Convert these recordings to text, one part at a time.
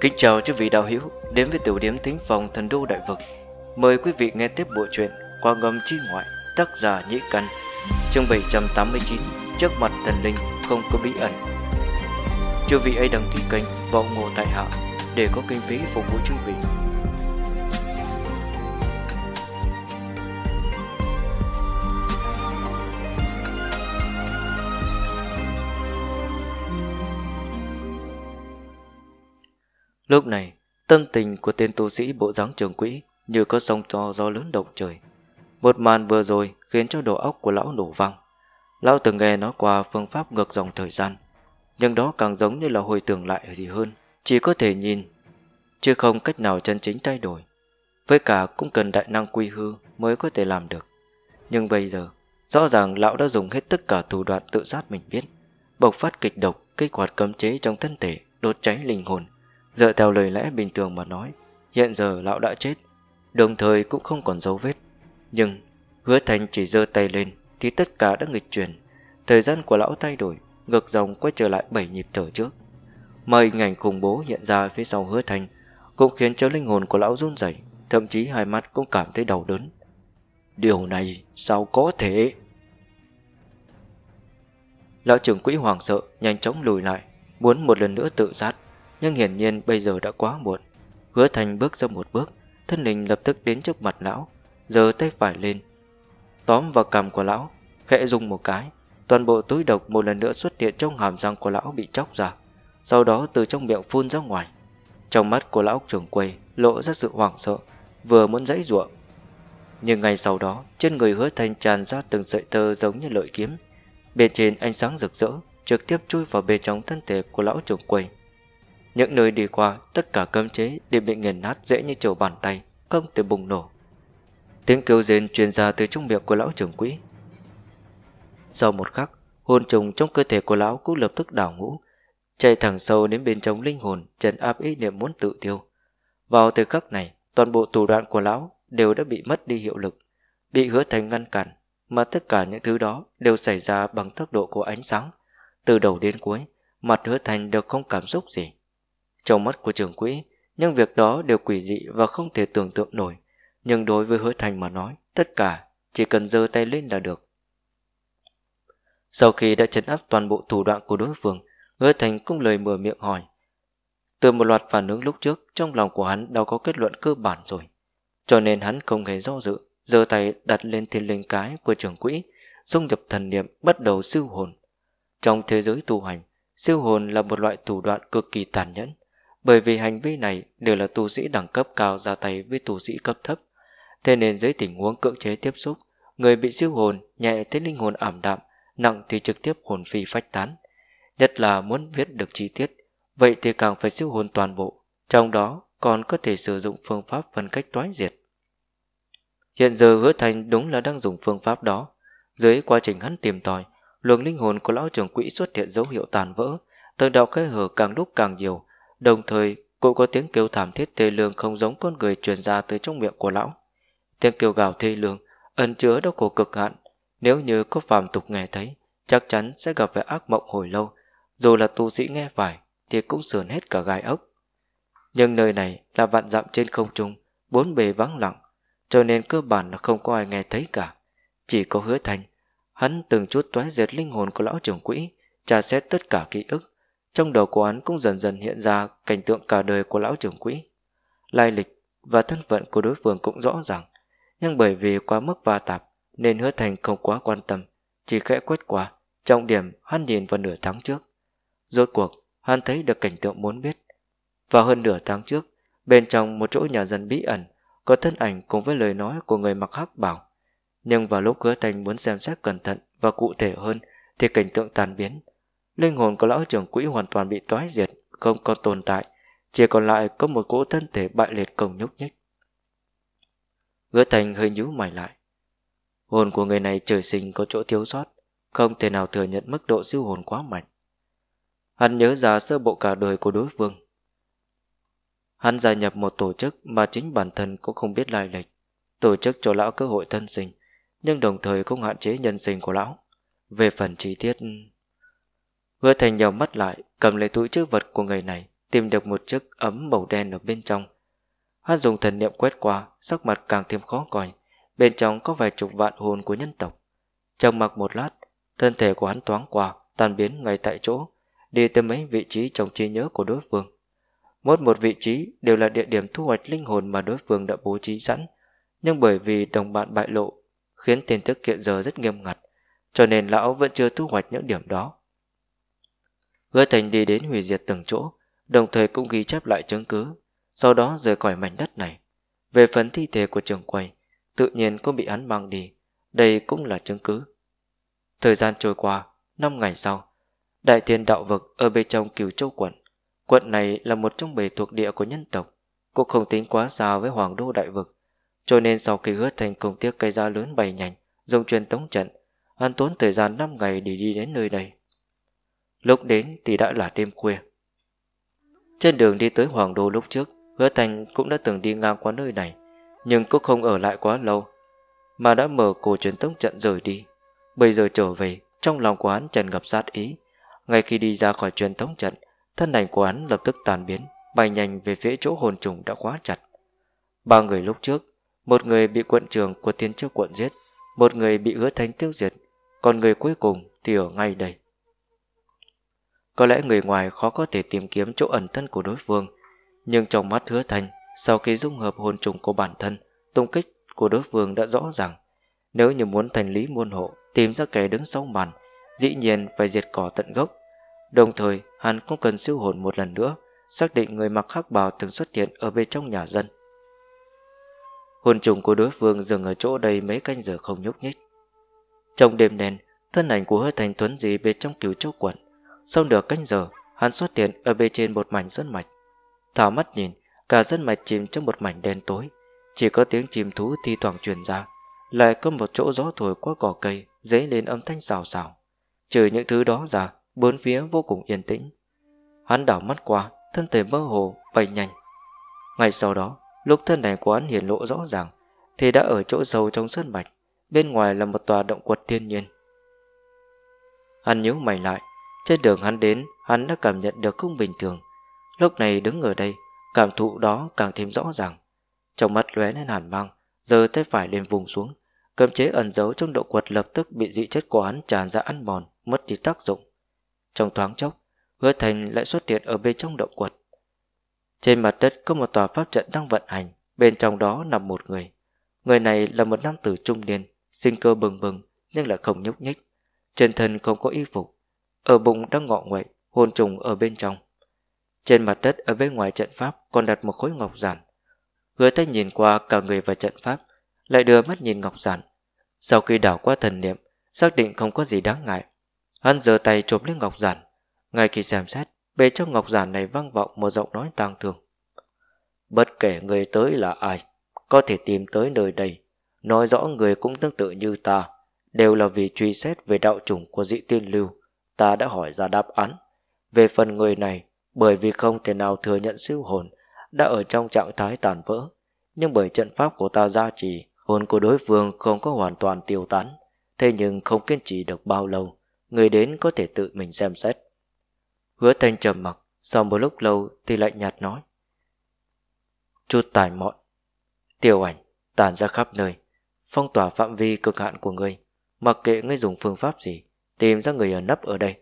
Kính chào chư vị đạo hữu, đến với tiểu điểm thính phòng thần đô đại vực. Mời quý vị nghe tiếp bộ truyện qua ngầm chi ngoại, tác giả Nhĩ Căn, chương 789 trước mặt thần linh không có bí ẩn. Chư vị ấy đăng ký kênh vọng ngộ tại hạ để có kinh phí phục vụ chư vị. Lúc này, tâm tình của tên tu sĩ bộ dáng trường quỹ như có sông to gió lớn động trời. Một màn vừa rồi khiến cho đầu óc của lão nổ vang. Lão từng nghe nói qua phương pháp ngược dòng thời gian, nhưng đó càng giống như là hồi tưởng lại gì hơn, chỉ có thể nhìn, chứ không cách nào chân chính thay đổi. Với cả cũng cần đại năng quy hư mới có thể làm được. Nhưng bây giờ, rõ ràng lão đã dùng hết tất cả thủ đoạn tự sát mình biết, bộc phát kịch độc, kích hoạt cấm chế trong thân thể, đốt cháy linh hồn, Dựa theo lời lẽ bình thường mà nói, hiện giờ lão đã chết, đồng thời cũng không còn dấu vết. Nhưng hứa thành chỉ giơ tay lên thì tất cả đã nghịch chuyển. Thời gian của lão thay đổi, ngược dòng quay trở lại bảy nhịp thở trước. Mà hình ảnh khủng bố hiện ra phía sau hứa thành cũng khiến cho linh hồn của lão run rẩy, thậm chí hai mắt cũng cảm thấy đau đớn. Điều này sao có thể? Lão trưởng quỹ hoàng sợ, nhanh chóng lùi lại, muốn một lần nữa tự sát nhưng hiển nhiên bây giờ đã quá muộn. Hứa Thành bước ra một bước, thân hình lập tức đến trước mặt lão, giơ tay phải lên, tóm vào cằm của lão, khẽ rung một cái, toàn bộ túi độc một lần nữa xuất hiện trong hàm răng của lão bị chóc ra, sau đó từ trong miệng phun ra ngoài. Trong mắt của lão trưởng quầy lộ ra sự hoảng sợ, vừa muốn dãy ruộng. Nhưng ngay sau đó, trên người hứa thành tràn ra từng sợi tơ giống như lợi kiếm. Bên trên ánh sáng rực rỡ, trực tiếp chui vào bên trong thân thể của lão trưởng quầy. Những nơi đi qua, tất cả cấm chế đều bị nghiền nát dễ như trầu bàn tay, không thể bùng nổ. Tiếng kêu rên truyền ra từ trong miệng của lão trưởng quỹ. Sau một khắc, hồn trùng trong cơ thể của lão cũng lập tức đảo ngũ, chạy thẳng sâu đến bên trong linh hồn, trần áp ý niệm muốn tự tiêu. Vào thời khắc này, toàn bộ thủ đoạn của lão đều đã bị mất đi hiệu lực, bị hứa thành ngăn cản, mà tất cả những thứ đó đều xảy ra bằng tốc độ của ánh sáng. Từ đầu đến cuối, mặt hứa thành đều không cảm xúc gì. Trong mắt của trưởng quỹ, những việc đó đều quỷ dị và không thể tưởng tượng nổi. Nhưng đối với hứa thành mà nói, tất cả chỉ cần giơ tay lên là được. Sau khi đã chấn áp toàn bộ thủ đoạn của đối phương, hứa thành cũng lời mở miệng hỏi. Từ một loạt phản ứng lúc trước, trong lòng của hắn đã có kết luận cơ bản rồi. Cho nên hắn không hề do dự, giơ tay đặt lên thiên linh cái của trưởng quỹ, dung nhập thần niệm bắt đầu siêu hồn. Trong thế giới tu hành, siêu hồn là một loại thủ đoạn cực kỳ tàn nhẫn, bởi vì hành vi này đều là tu sĩ đẳng cấp cao ra tay với tu sĩ cấp thấp. Thế nên dưới tình huống cưỡng chế tiếp xúc, người bị siêu hồn nhẹ thấy linh hồn ảm đạm, nặng thì trực tiếp hồn phi phách tán. Nhất là muốn biết được chi tiết, vậy thì càng phải siêu hồn toàn bộ, trong đó còn có thể sử dụng phương pháp phân cách toái diệt. Hiện giờ hứa thành đúng là đang dùng phương pháp đó. Dưới quá trình hắn tìm tòi, luồng linh hồn của lão trưởng quỹ xuất hiện dấu hiệu tàn vỡ, tầng đạo khe hở càng lúc càng nhiều, Đồng thời cũng có tiếng kêu thảm thiết thê lương không giống con người truyền ra từ trong miệng của lão. Tiếng kêu gào thê lương ẩn chứa đau khổ cực hạn, nếu như có phàm tục nghe thấy, chắc chắn sẽ gặp phải ác mộng hồi lâu, dù là tu sĩ nghe phải thì cũng sườn hết cả gai ốc. Nhưng nơi này là vạn dặm trên không trung, bốn bề vắng lặng, cho nên cơ bản là không có ai nghe thấy cả. Chỉ có hứa thành, hắn từng chút toái diệt linh hồn của lão trưởng quỹ, tra xét tất cả ký ức, trong đầu của hắn cũng dần dần hiện ra cảnh tượng cả đời của lão trưởng quỹ. Lai lịch và thân phận của đối phương cũng rõ ràng, nhưng bởi vì quá mức va tạp nên hứa thành không quá quan tâm, chỉ khẽ quét qua, trọng điểm hắn nhìn vào nửa tháng trước. Rốt cuộc, hắn thấy được cảnh tượng muốn biết. và hơn nửa tháng trước, bên trong một chỗ nhà dân bí ẩn, có thân ảnh cùng với lời nói của người mặc hắc bảo. Nhưng vào lúc hứa thành muốn xem xét cẩn thận và cụ thể hơn thì cảnh tượng tàn biến, Linh hồn của lão trưởng quỹ hoàn toàn bị toái diệt, không còn tồn tại, chỉ còn lại có một cỗ thân thể bại liệt cổng nhúc nhích. Hứa thành hơi nhíu mày lại. Hồn của người này trời sinh có chỗ thiếu sót, không thể nào thừa nhận mức độ siêu hồn quá mạnh. Hắn nhớ ra sơ bộ cả đời của đối phương. Hắn gia nhập một tổ chức mà chính bản thân cũng không biết lai lịch, tổ chức cho lão cơ hội thân sinh, nhưng đồng thời cũng hạn chế nhân sinh của lão. Về phần chi tiết... Hứa thành nhau mắt lại, cầm lấy túi chữ vật của người này, tìm được một chiếc ấm màu đen ở bên trong. Hắn dùng thần niệm quét qua, sắc mặt càng thêm khó coi. Bên trong có vài chục vạn hồn của nhân tộc. Trong mặc một lát, thân thể của hắn thoáng qua, tan biến ngay tại chỗ, đi tới mấy vị trí trong trí nhớ của đối phương. Mỗi một vị trí đều là địa điểm thu hoạch linh hồn mà đối phương đã bố trí sẵn, nhưng bởi vì đồng bạn bại lộ, khiến tin tức hiện giờ rất nghiêm ngặt, cho nên lão vẫn chưa thu hoạch những điểm đó. Hứa Thành đi đến hủy diệt từng chỗ, đồng thời cũng ghi chép lại chứng cứ, sau đó rời khỏi mảnh đất này. Về phần thi thể của trường quầy, tự nhiên cũng bị hắn mang đi, đây cũng là chứng cứ. Thời gian trôi qua, 5 ngày sau, Đại Thiên Đạo Vực ở bên trong Cửu Châu quận. Quận này là một trong bảy thuộc địa của nhân tộc, cũng không tính quá xa với Hoàng Đô Đại Vực. Cho nên sau khi hứa thành công tiếc cây ra lớn bày nhanh, dùng truyền tống trận, hắn tốn thời gian 5 ngày để đi đến nơi đây. Lúc đến thì đã là đêm khuya. Trên đường đi tới Hoàng Đô lúc trước, hứa thành cũng đã từng đi ngang qua nơi này, nhưng cũng không ở lại quá lâu, mà đã mở cổ truyền tống trận rời đi. Bây giờ trở về, trong lòng của hắn trần ngập sát ý. Ngay khi đi ra khỏi truyền tống trận, thân ảnh của hắn lập tức tàn biến, bay nhanh về phía chỗ hồn trùng đã khóa chặt. Ba người lúc trước, một người bị quận trưởng của tiên trước quận giết, một người bị hứa thánh tiêu diệt, còn người cuối cùng thì ở ngay đây. Có lẽ người ngoài khó có thể tìm kiếm chỗ ẩn thân của đối phương, nhưng trong mắt hứa thành, sau khi dung hợp hồn trùng của bản thân, tung kích của đối phương đã rõ ràng. Nếu như muốn thành lý môn hộ, tìm ra kẻ đứng sau màn, dĩ nhiên phải diệt cỏ tận gốc. Đồng thời, hắn cũng cần siêu hồn một lần nữa, xác định người mặc khắc bào từng xuất hiện ở bên trong nhà dân. Hồn trùng của đối phương dừng ở chỗ đây mấy canh giờ không nhúc nhích. Trong đêm đen, thân ảnh của hứa thành tuấn gì bên trong cứu châu quận. Sau nửa canh giờ, hắn xuất hiện ở bên trên một mảnh dân mạch. Thảo mắt nhìn, cả dân mạch chìm trong một mảnh đen tối. Chỉ có tiếng chim thú thi thoảng truyền ra, lại có một chỗ gió thổi qua cỏ cây, dấy lên âm thanh xào xào. Trừ những thứ đó ra, bốn phía vô cùng yên tĩnh. Hắn đảo mắt qua, thân thể mơ hồ, bay nhanh. Ngay sau đó, lúc thân này của hắn hiển lộ rõ ràng, thì đã ở chỗ sâu trong sân mạch, bên ngoài là một tòa động quật thiên nhiên. Hắn nhíu mày lại, trên đường hắn đến, hắn đã cảm nhận được không bình thường. Lúc này đứng ở đây, cảm thụ đó càng thêm rõ ràng. Trong mắt lóe lên hàn mang, giờ tay phải lên vùng xuống, cấm chế ẩn giấu trong động quật lập tức bị dị chất của hắn tràn ra ăn mòn, mất đi tác dụng. Trong thoáng chốc, hứa thành lại xuất hiện ở bên trong động quật. Trên mặt đất có một tòa pháp trận đang vận hành, bên trong đó nằm một người. Người này là một nam tử trung niên, sinh cơ bừng bừng nhưng lại không nhúc nhích. Trên thân không có y phục, ở bụng đang ngọ nguậy, hồn trùng ở bên trong. Trên mặt đất ở bên ngoài trận pháp còn đặt một khối ngọc giản. Hứa tay nhìn qua cả người và trận pháp, lại đưa mắt nhìn ngọc giản. Sau khi đảo qua thần niệm, xác định không có gì đáng ngại. Hắn giơ tay chụp lên ngọc giản. Ngay khi xem xét, bề trong ngọc giản này vang vọng một giọng nói tang thương. Bất kể người tới là ai, có thể tìm tới nơi đây, nói rõ người cũng tương tự như ta, đều là vì truy xét về đạo chủng của dị tiên lưu, ta đã hỏi ra đáp án. Về phần người này, bởi vì không thể nào thừa nhận siêu hồn, đã ở trong trạng thái tàn vỡ, nhưng bởi trận pháp của ta gia trì, hồn của đối phương không có hoàn toàn tiêu tán, thế nhưng không kiên trì được bao lâu, người đến có thể tự mình xem xét. Hứa thanh trầm mặc, sau một lúc lâu thì lạnh nhạt nói. Chút tài mọn, tiêu ảnh, tàn ra khắp nơi, phong tỏa phạm vi cực hạn của ngươi, mặc kệ ngươi dùng phương pháp gì, tìm ra người ở nấp ở đây.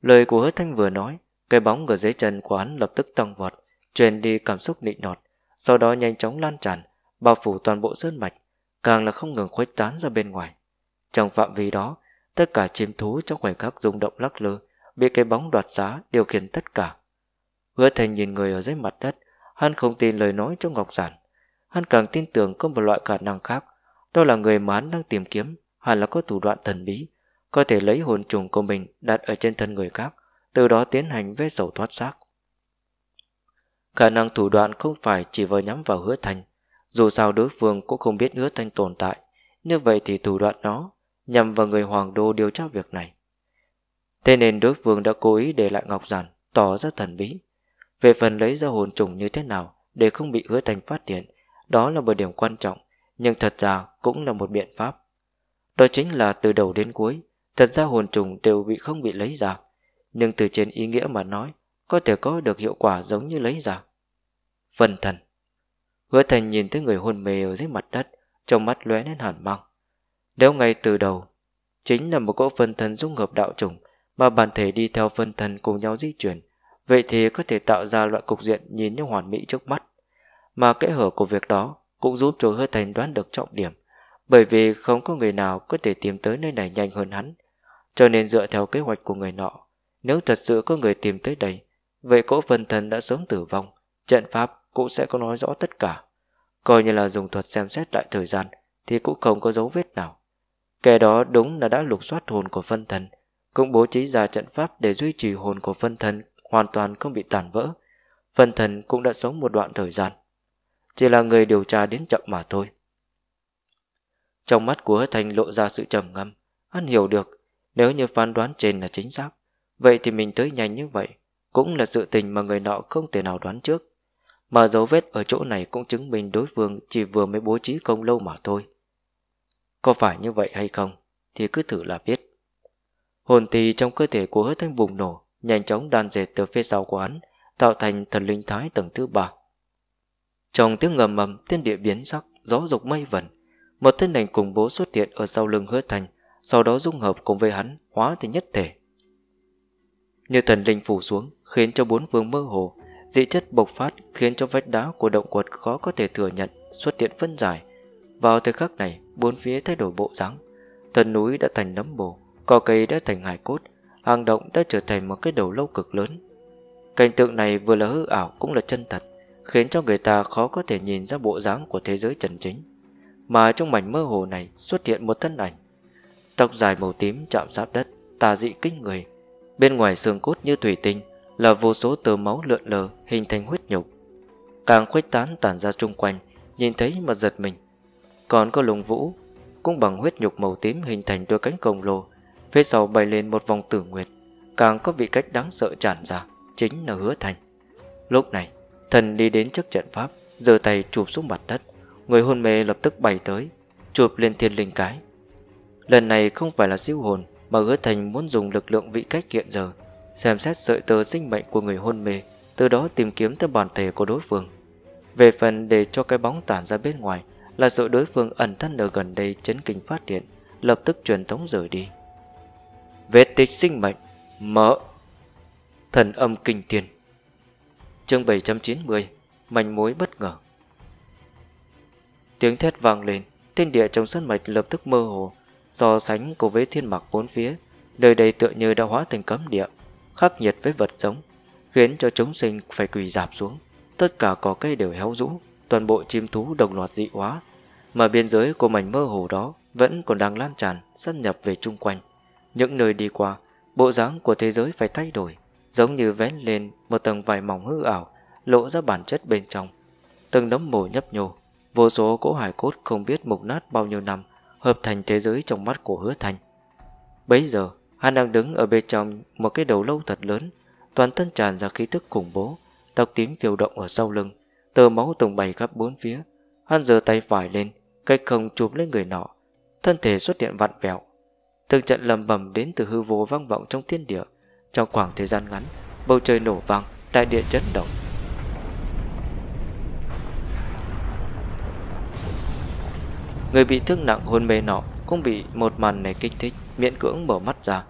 Lời của hứa thanh vừa nói, cái bóng ở dưới chân của hắn lập tức tăng vọt, truyền đi cảm xúc nịnh nọt, sau đó nhanh chóng lan tràn, bao phủ toàn bộ sơn mạch, càng là không ngừng khuếch tán ra bên ngoài. Trong phạm vi đó, tất cả chim thú trong khoảnh khắc rung động lắc lư, bị cái bóng đoạt giá điều khiển tất cả. Hứa thành nhìn người ở dưới mặt đất, hắn không tin lời nói trong ngọc giản. Hắn càng tin tưởng có một loại khả năng khác, đó là người mà hắn đang tìm kiếm, hẳn là có thủ đoạn thần bí, có thể lấy hồn trùng của mình đặt ở trên thân người khác, từ đó tiến hành vết dầu thoát xác. Khả năng thủ đoạn không phải chỉ vừa nhắm vào hứa thành, dù sao đối phương cũng không biết hứa thanh tồn tại, như vậy thì thủ đoạn đó nhằm vào người hoàng đô điều tra việc này. Thế nên đối phương đã cố ý để lại ngọc giản, tỏ ra thần bí. Về phần lấy ra hồn trùng như thế nào để không bị hứa thành phát hiện, đó là một điểm quan trọng, nhưng thật ra cũng là một biện pháp. Đó chính là từ đầu đến cuối, thật ra hồn trùng đều bị không bị lấy ra, nhưng từ trên ý nghĩa mà nói, có thể có được hiệu quả giống như lấy ra. phần thần Hứa thành nhìn thấy người hôn mê ở dưới mặt đất, trong mắt lóe lên hàn mang. Nếu ngay từ đầu, chính là một cỗ phân thân dung hợp đạo trùng mà bản thể đi theo phân thân cùng nhau di chuyển, vậy thì có thể tạo ra loại cục diện nhìn như hoàn mỹ trước mắt. Mà kẽ hở của việc đó cũng giúp cho hứa thành đoán được trọng điểm, bởi vì không có người nào có thể tìm tới nơi này nhanh hơn hắn. Cho nên dựa theo kế hoạch của người nọ, nếu thật sự có người tìm tới đây, vậy cỗ phân thân đã sớm tử vong, trận pháp cũng sẽ có nói rõ tất cả. Coi như là dùng thuật xem xét lại thời gian thì cũng không có dấu vết nào. Kẻ đó đúng là đã lục soát hồn của phân thân, cũng bố trí ra trận pháp để duy trì hồn của phân thân hoàn toàn không bị tàn vỡ. Phân thân cũng đã sống một đoạn thời gian. Chỉ là người điều tra đến chậm mà thôi. Trong mắt của Thành lộ ra sự trầm ngâm, hắn hiểu được nếu như phán đoán trên là chính xác, vậy thì mình tới nhanh như vậy cũng là sự tình mà người nọ không thể nào đoán trước. Mà dấu vết ở chỗ này cũng chứng minh đối phương chỉ vừa mới bố trí công lâu mà thôi. Có phải như vậy hay không thì cứ thử là biết. Hồn tì trong cơ thể của hứa thanh bùng nổ, nhanh chóng đan dệt từ phía sau của hắn, tạo thành thần linh thái tầng thứ ba. Trong tiếng ngầm mầm, thiên địa biến sắc, gió dục mây vẩn, một thân ảnh cùng bố xuất hiện ở sau lưng hứa Thanh sau đó dung hợp cùng với hắn, hóa thành nhất thể. Như thần linh phủ xuống, khiến cho bốn phương mơ hồ, dị chất bộc phát khiến cho vách đá của động quật khó có thể thừa nhận xuất hiện phân giải. Vào thời khắc này, bốn phía thay đổi bộ dáng, thần núi đã thành nấm bồ, cỏ cây đã thành hải cốt, hang động đã trở thành một cái đầu lâu cực lớn. Cảnh tượng này vừa là hư ảo cũng là chân thật, khiến cho người ta khó có thể nhìn ra bộ dáng của thế giới trần chính. Mà trong mảnh mơ hồ này xuất hiện một thân ảnh, tóc dài màu tím chạm sát đất, tà dị kinh người. Bên ngoài xương cốt như thủy tinh là vô số tơ máu lượn lờ hình thành huyết nhục. Càng khuếch tán tản ra chung quanh, nhìn thấy mà giật mình. Còn có lùng vũ, cũng bằng huyết nhục màu tím hình thành đôi cánh khổng lồ, phía sau bay lên một vòng tử nguyệt, càng có vị cách đáng sợ tràn ra, chính là hứa thành. Lúc này, thần đi đến trước trận pháp, giơ tay chụp xuống mặt đất, người hôn mê lập tức bay tới, chụp lên thiên linh cái. Lần này không phải là siêu hồn, mà hứa thành muốn dùng lực lượng vị cách hiện giờ xem xét sợi tơ sinh mệnh của người hôn mê, từ đó tìm kiếm tới bản thể của đối phương. Về phần để cho cái bóng tản ra bên ngoài là sự đối phương ẩn thân ở gần đây chấn kinh phát hiện, lập tức truyền tống rời đi. Vết tích sinh mệnh, mở. Thần âm kinh thiên. Chương 790, manh mối bất ngờ. Tiếng thét vang lên, thiên địa trong sân mạch lập tức mơ hồ, so sánh cùng với thiên mạc bốn phía, nơi đây tựa như đã hóa thành cấm địa khắc nghiệt với vật sống, khiến cho chúng sinh phải quỳ dạp xuống. Tất cả cỏ cây đều héo rũ, toàn bộ chim thú đồng loạt dị hóa, mà biên giới của mảnh mơ hồ đó vẫn còn đang lan tràn, xâm nhập về chung quanh. Những nơi đi qua, bộ dáng của thế giới phải thay đổi, giống như vén lên một tầng vải mỏng hư ảo, lộ ra bản chất bên trong. Từng nấm mồ nhấp nhô, vô số cỗ hải cốt không biết mục nát bao nhiêu năm, hợp thành thế giới trong mắt của hứa thành. Bấy giờ, Hắn đang đứng ở bên trong một cái đầu lâu thật lớn, toàn thân tràn ra khí tức khủng bố, tóc tím phiêu động ở sau lưng, tơ máu tung bay khắp bốn phía. Hắn giơ tay phải lên, cách không chụp lên người nọ, thân thể xuất hiện vặn vẹo. Từng trận lầm bầm đến từ hư vô vang vọng trong thiên địa. Trong khoảng thời gian ngắn, bầu trời nổ vang, đại địa chấn động. Người bị thương nặng hôn mê nọ cũng bị một màn này kích thích, miễn cưỡng mở mắt ra.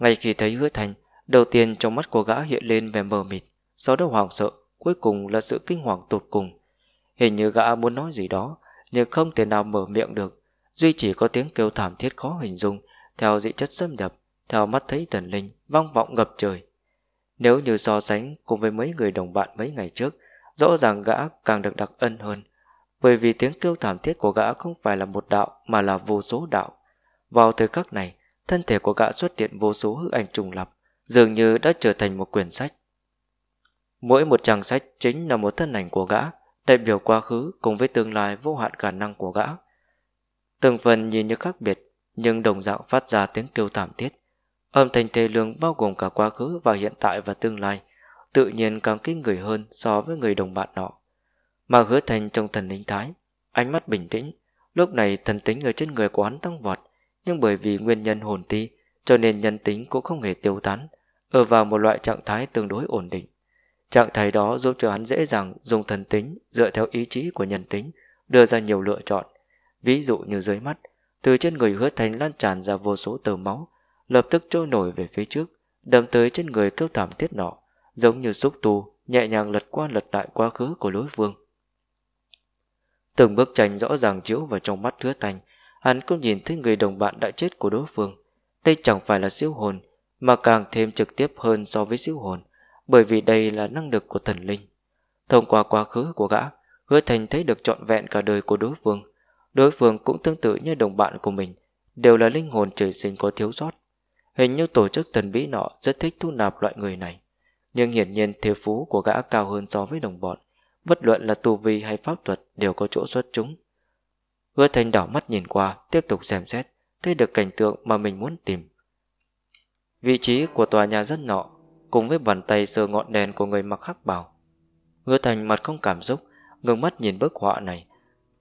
Ngay khi thấy hứa thành, đầu tiên trong mắt của gã hiện lên vẻ mờ mịt, sau đó hoảng sợ, cuối cùng là sự kinh hoàng tột cùng. Hình như gã muốn nói gì đó, nhưng không thể nào mở miệng được, duy chỉ có tiếng kêu thảm thiết khó hình dung, theo dị chất xâm nhập, theo mắt thấy thần linh, vang vọng ngập trời. Nếu như so sánh cùng với mấy người đồng bạn mấy ngày trước, rõ ràng gã càng được đặc ân hơn, bởi vì tiếng kêu thảm thiết của gã không phải là một đạo mà là vô số đạo. Vào thời khắc này, thân thể của gã xuất hiện vô số hư ảnh trùng lập, dường như đã trở thành một quyển sách. Mỗi một trang sách chính là một thân ảnh của gã, đại biểu quá khứ cùng với tương lai vô hạn khả năng của gã. Từng phần nhìn như khác biệt, nhưng đồng dạng phát ra tiếng kêu thảm thiết. Âm thanh thê lương bao gồm cả quá khứ và hiện tại và tương lai, tự nhiên càng kinh người hơn so với người đồng bạn nọ. Mà hứa thành trong thần linh thái, ánh mắt bình tĩnh, lúc này thần tính ở trên người của hắn tăng vọt, nhưng bởi vì nguyên nhân hồn ti, cho nên nhân tính cũng không hề tiêu tán, ở vào một loại trạng thái tương đối ổn định. Trạng thái đó giúp cho hắn dễ dàng dùng thần tính dựa theo ý chí của nhân tính, đưa ra nhiều lựa chọn. Ví dụ như dưới mắt, từ trên người hứa thành lan tràn ra vô số tờ máu, lập tức trôi nổi về phía trước, đâm tới trên người kêu thảm thiết nọ, giống như xúc tu, nhẹ nhàng lật qua lật lại quá khứ của đối phương. Từng bức tranh rõ ràng chiếu vào trong mắt hứa thành, hắn cũng nhìn thấy người đồng bạn đã chết của đối phương. Đây chẳng phải là siêu hồn, mà càng thêm trực tiếp hơn so với siêu hồn, bởi vì đây là năng lực của thần linh. Thông qua quá khứ của gã, hứa thành thấy được trọn vẹn cả đời của đối phương. Đối phương cũng tương tự như đồng bạn của mình, đều là linh hồn trời sinh có thiếu sót. Hình như tổ chức thần bí nọ rất thích thu nạp loại người này. Nhưng hiển nhiên thế phú của gã cao hơn so với đồng bọn. Bất luận là tu vi hay pháp thuật đều có chỗ xuất chúng. Hứa thành đảo mắt nhìn qua, tiếp tục xem xét, thấy được cảnh tượng mà mình muốn tìm. Vị trí của tòa nhà rất nọ, cùng với bàn tay sờ ngọn đèn của người mặc hắc bào. Hứa thành mặt không cảm xúc, ngừng mắt nhìn bức họa này.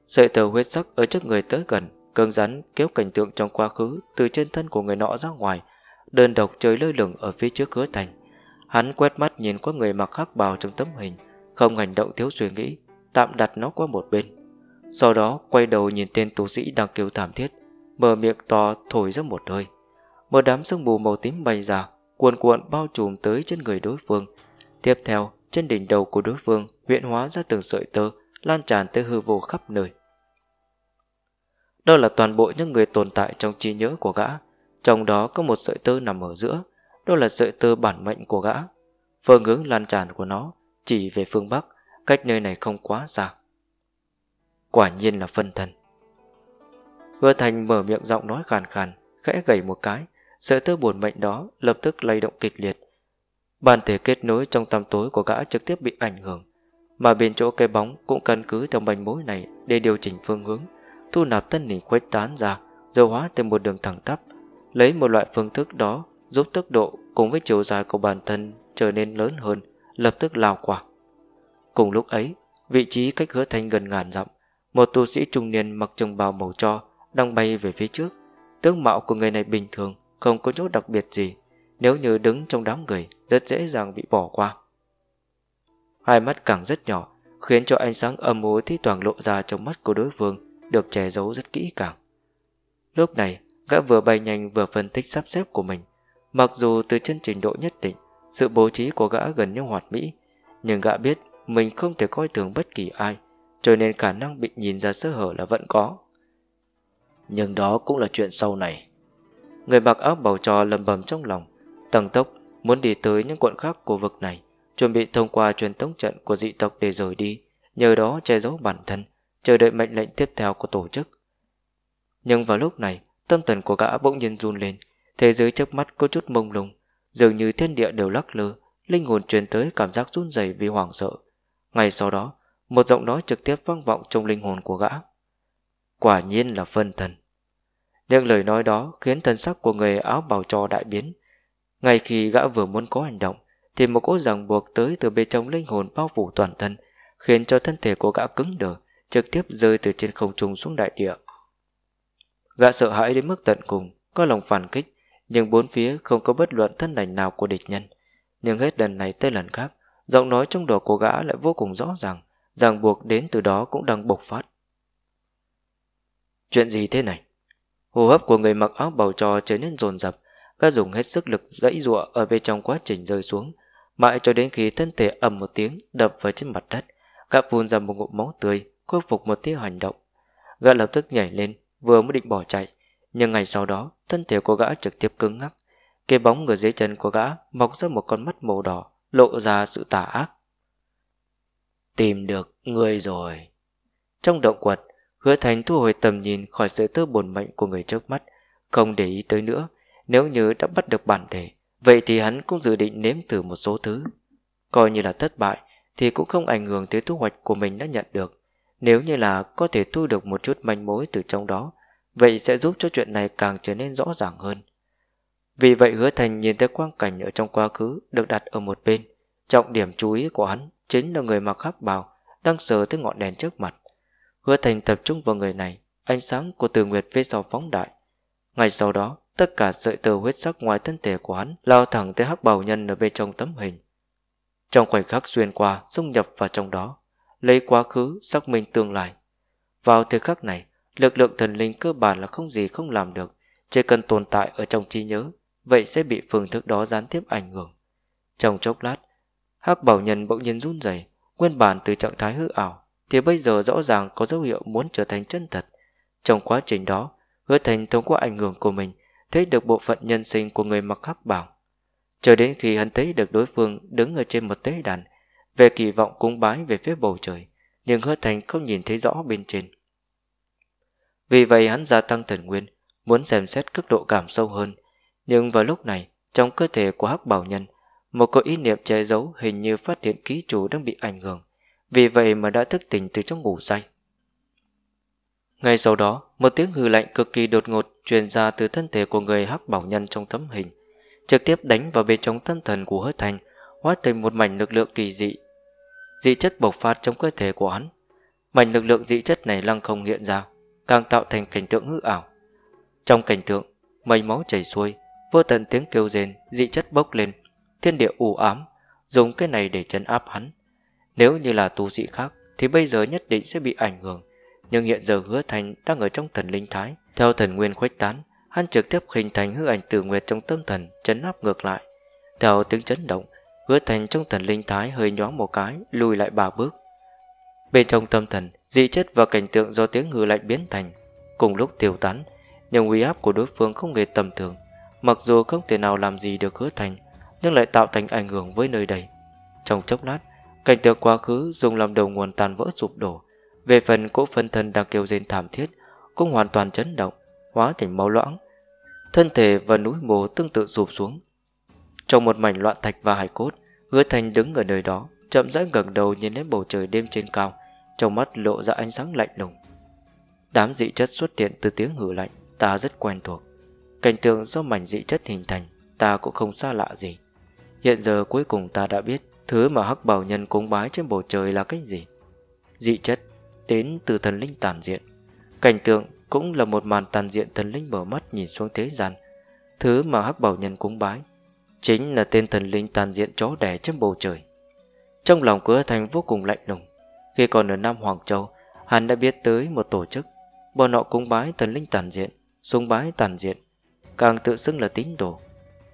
Sợi tờ huyết sắc ở trước người tới gần, cương rắn kéo cảnh tượng trong quá khứ từ trên thân của người nọ ra ngoài, đơn độc chơi lơi lửng ở phía trước hứa thành. Hắn quét mắt nhìn qua người mặc hắc bào trong tấm hình, không hành động thiếu suy nghĩ, tạm đặt nó qua một bên. Sau đó quay đầu nhìn tên tu sĩ đang kêu thảm thiết, mở miệng to thổi ra một hơi. Một đám sương mù màu tím bay ra, cuồn cuộn bao trùm tới trên người đối phương. Tiếp theo, trên đỉnh đầu của đối phương huyện hóa ra từng sợi tơ, lan tràn tới hư vô khắp nơi. Đó là toàn bộ những người tồn tại trong trí nhớ của gã, trong đó có một sợi tơ nằm ở giữa, đó là sợi tơ bản mệnh của gã. Phương hướng lan tràn của nó chỉ về phương Bắc, cách nơi này không quá xa. Quả nhiên là phân thân. Hứa Thành mở miệng giọng nói khàn khàn, khẽ gầy một cái, sợi tơ buồn mệnh đó lập tức lay động kịch liệt. Bản thể kết nối trong tăm tối của gã trực tiếp bị ảnh hưởng, mà bên chỗ cây bóng cũng căn cứ theo manh mối này để điều chỉnh phương hướng, thu nạp tân nỉ khuếch tán ra, rồi hóa thành một đường thẳng tắp, lấy một loại phương thức đó giúp tốc độ cùng với chiều dài của bản thân trở nên lớn hơn, lập tức lao qua. Cùng lúc ấy, vị trí cách hứa thanh gần ngàn dặm, một tu sĩ trung niên mặc trường bào màu cho đang bay về phía trước. Tướng mạo của người này bình thường, không có chỗ đặc biệt gì. Nếu như đứng trong đám người, rất dễ dàng bị bỏ qua. Hai mắt càng rất nhỏ, khiến cho ánh sáng âm u thi toàn lộ ra trong mắt của đối phương được che giấu rất kỹ càng. Lúc này, gã vừa bay nhanh vừa phân tích sắp xếp của mình. Mặc dù từ chân trình độ nhất định, sự bố trí của gã gần như hoạt mỹ, nhưng gã biết mình không thể coi thường bất kỳ ai, cho nên khả năng bị nhìn ra sơ hở là vẫn có. Nhưng đó cũng là chuyện sau này. Người mặc áo bầu trò lầm bầm trong lòng, tăng tốc muốn đi tới những quận khác của vực này, chuẩn bị thông qua truyền tống trận của dị tộc để rời đi, nhờ đó che giấu bản thân, chờ đợi mệnh lệnh tiếp theo của tổ chức. Nhưng vào lúc này, tâm thần của gã bỗng nhiên run lên, thế giới trước mắt có chút mông lung, dường như thiên địa đều lắc lư, linh hồn truyền tới cảm giác run rẩy vì hoảng sợ. Ngay sau đó, một giọng nói trực tiếp vang vọng trong linh hồn của gã. Quả nhiên là phân thần. Những lời nói đó khiến thân sắc của người áo bào trò đại biến. Ngay khi gã vừa muốn có hành động, thì một cỗ ràng buộc tới từ bên trong linh hồn bao phủ toàn thân, khiến cho thân thể của gã cứng đờ, trực tiếp rơi từ trên không trung xuống đại địa. Gã sợ hãi đến mức tận cùng, có lòng phản kích, nhưng bốn phía không có bất luận thân ảnh nào của địch nhân. Nhưng hết lần này tới lần khác, giọng nói trong đầu của gã lại vô cùng rõ ràng, ràng buộc đến từ đó cũng đang bộc phát. Chuyện gì thế này? Hô hấp của người mặc áo bào trò trở nên dồn dập, gã dùng hết sức lực dãy giụa ở bên trong quá trình rơi xuống, mãi cho đến khi thân thể ầm một tiếng đập vào trên mặt đất, gã phun ra một ngụm máu tươi, khôi phục một tia hành động. Gã lập tức nhảy lên, vừa mới định bỏ chạy, nhưng ngày sau đó, thân thể của gã trực tiếp cứng ngắc. Cái bóng ở dưới chân của gã mọc ra một con mắt màu đỏ, lộ ra sự tà ác. Tìm được người rồi. Trong động quật, hứa thành thu hồi tầm nhìn khỏi sự tơ bổn mệnh của người trước mắt, không để ý tới nữa. Nếu như đã bắt được bản thể, vậy thì hắn cũng dự định nếm thử một số thứ. Coi như là thất bại, thì cũng không ảnh hưởng tới thu hoạch của mình đã nhận được. Nếu như là có thể thu được một chút manh mối từ trong đó, vậy sẽ giúp cho chuyện này càng trở nên rõ ràng hơn. Vì vậy hứa thành nhìn thấy quang cảnh ở trong quá khứ được đặt ở một bên. Trọng điểm chú ý của hắn chính là người mặc hắc bào đang sờ tới ngọn đèn trước mặt. Hứa thành tập trung vào người này, ánh sáng của từ nguyệt phía sau phóng đại. Ngay sau đó, tất cả sợi tơ huyết sắc ngoài thân thể của hắn lao thẳng tới hắc bào nhân ở bên trong tấm hình. trong khoảnh khắc xuyên qua xung nhập vào trong đó, lấy quá khứ xác minh tương lai. Vào thời khắc này, lực lượng thần linh cơ bản là không gì không làm được, chỉ cần tồn tại ở trong trí nhớ, vậy sẽ bị phương thức đó gián tiếp ảnh hưởng. Trong chốc lát, hắc bảo nhân bỗng nhiên run rẩy, nguyên bản từ trạng thái hư ảo, thì bây giờ rõ ràng có dấu hiệu muốn trở thành chân thật. Trong quá trình đó, hứa thành thông qua ảnh hưởng của mình, thấy được bộ phận nhân sinh của người mặc hắc bảo. Chờ đến khi hắn thấy được đối phương đứng ở trên một tế đàn, về kỳ vọng cúng bái về phía bầu trời, nhưng hứa thành không nhìn thấy rõ bên trên. Vì vậy hắn gia tăng thần nguyên, muốn xem xét cấp độ cảm sâu hơn, nhưng vào lúc này, trong cơ thể của hắc bảo nhân, một có ý niệm che giấu hình như phát hiện ký chủ đang bị ảnh hưởng, vì vậy mà đã thức tỉnh từ trong ngủ say. Ngay sau đó, một tiếng hư lạnh cực kỳ đột ngột truyền ra từ thân thể của người hắc bảo nhân trong tấm hình, trực tiếp đánh vào bên trong tâm thần của hứa thành, hóa thành một mảnh lực lượng kỳ dị. Dị chất bộc phát trong cơ thể của hắn. Mảnh lực lượng dị chất này lăng không hiện ra, càng tạo thành cảnh tượng hư ảo. Trong cảnh tượng, mây máu chảy xuôi, vô tận tiếng kêu rên, dị chất bốc lên, thiên địa u ám, dùng cái này để chấn áp hắn. Nếu như là tu sĩ khác, thì bây giờ nhất định sẽ bị ảnh hưởng, nhưng hiện giờ hứa thành đang ở trong thần linh thái, theo thần nguyên khuếch tán, hắn trực tiếp hình thành hư ảnh tử nguyệt trong tâm thần, chấn áp ngược lại. Theo tiếng chấn động, hứa thành trong thần linh thái hơi nhoáng một cái, lùi lại ba bước. Bên trong tâm thần, dị chất và cảnh tượng do tiếng hư lạnh biến thành, cùng lúc tiêu tán, nhưng uy áp của đối phương không hề tầm thường. Mặc dù không thể nào làm gì được hứa thành, nhưng lại tạo thành ảnh hưởng với nơi đây. Trong chốc lát, cảnh tượng quá khứ dùng làm đầu nguồn tàn vỡ sụp đổ. Về phần cỗ phân thân đang kêu rên thảm thiết, cũng hoàn toàn chấn động, hóa thành máu loãng. Thân thể và núi mồ tương tự sụp xuống. Trong một mảnh loạn thạch và hải cốt, hứa thành đứng ở nơi đó, chậm rãi ngẩng đầu nhìn lên bầu trời đêm trên cao, trong mắt lộ ra ánh sáng lạnh lùng. Đám dị chất xuất hiện từ tiếng hử lạnh, ta rất quen thuộc. Cảnh tượng do mảnh dị chất hình thành, ta cũng không xa lạ gì. Hiện giờ cuối cùng ta đã biết thứ mà hắc bảo nhân cúng bái trên bầu trời là cái gì. Dị chất đến từ thần linh tàn diện. Cảnh tượng cũng là một màn tàn diện thần linh mở mắt nhìn xuống thế gian. Thứ mà hắc bảo nhân cúng bái chính là tên thần linh tàn diện chó đẻ trên bầu trời. Trong lòng cửa thành vô cùng lạnh lùng. Khi còn ở Nam Hoàng Châu, hắn đã biết tới một tổ chức. Bọn họ cúng bái thần linh tàn diện, sung bái tàn diện, càng tự xưng là tín đồ.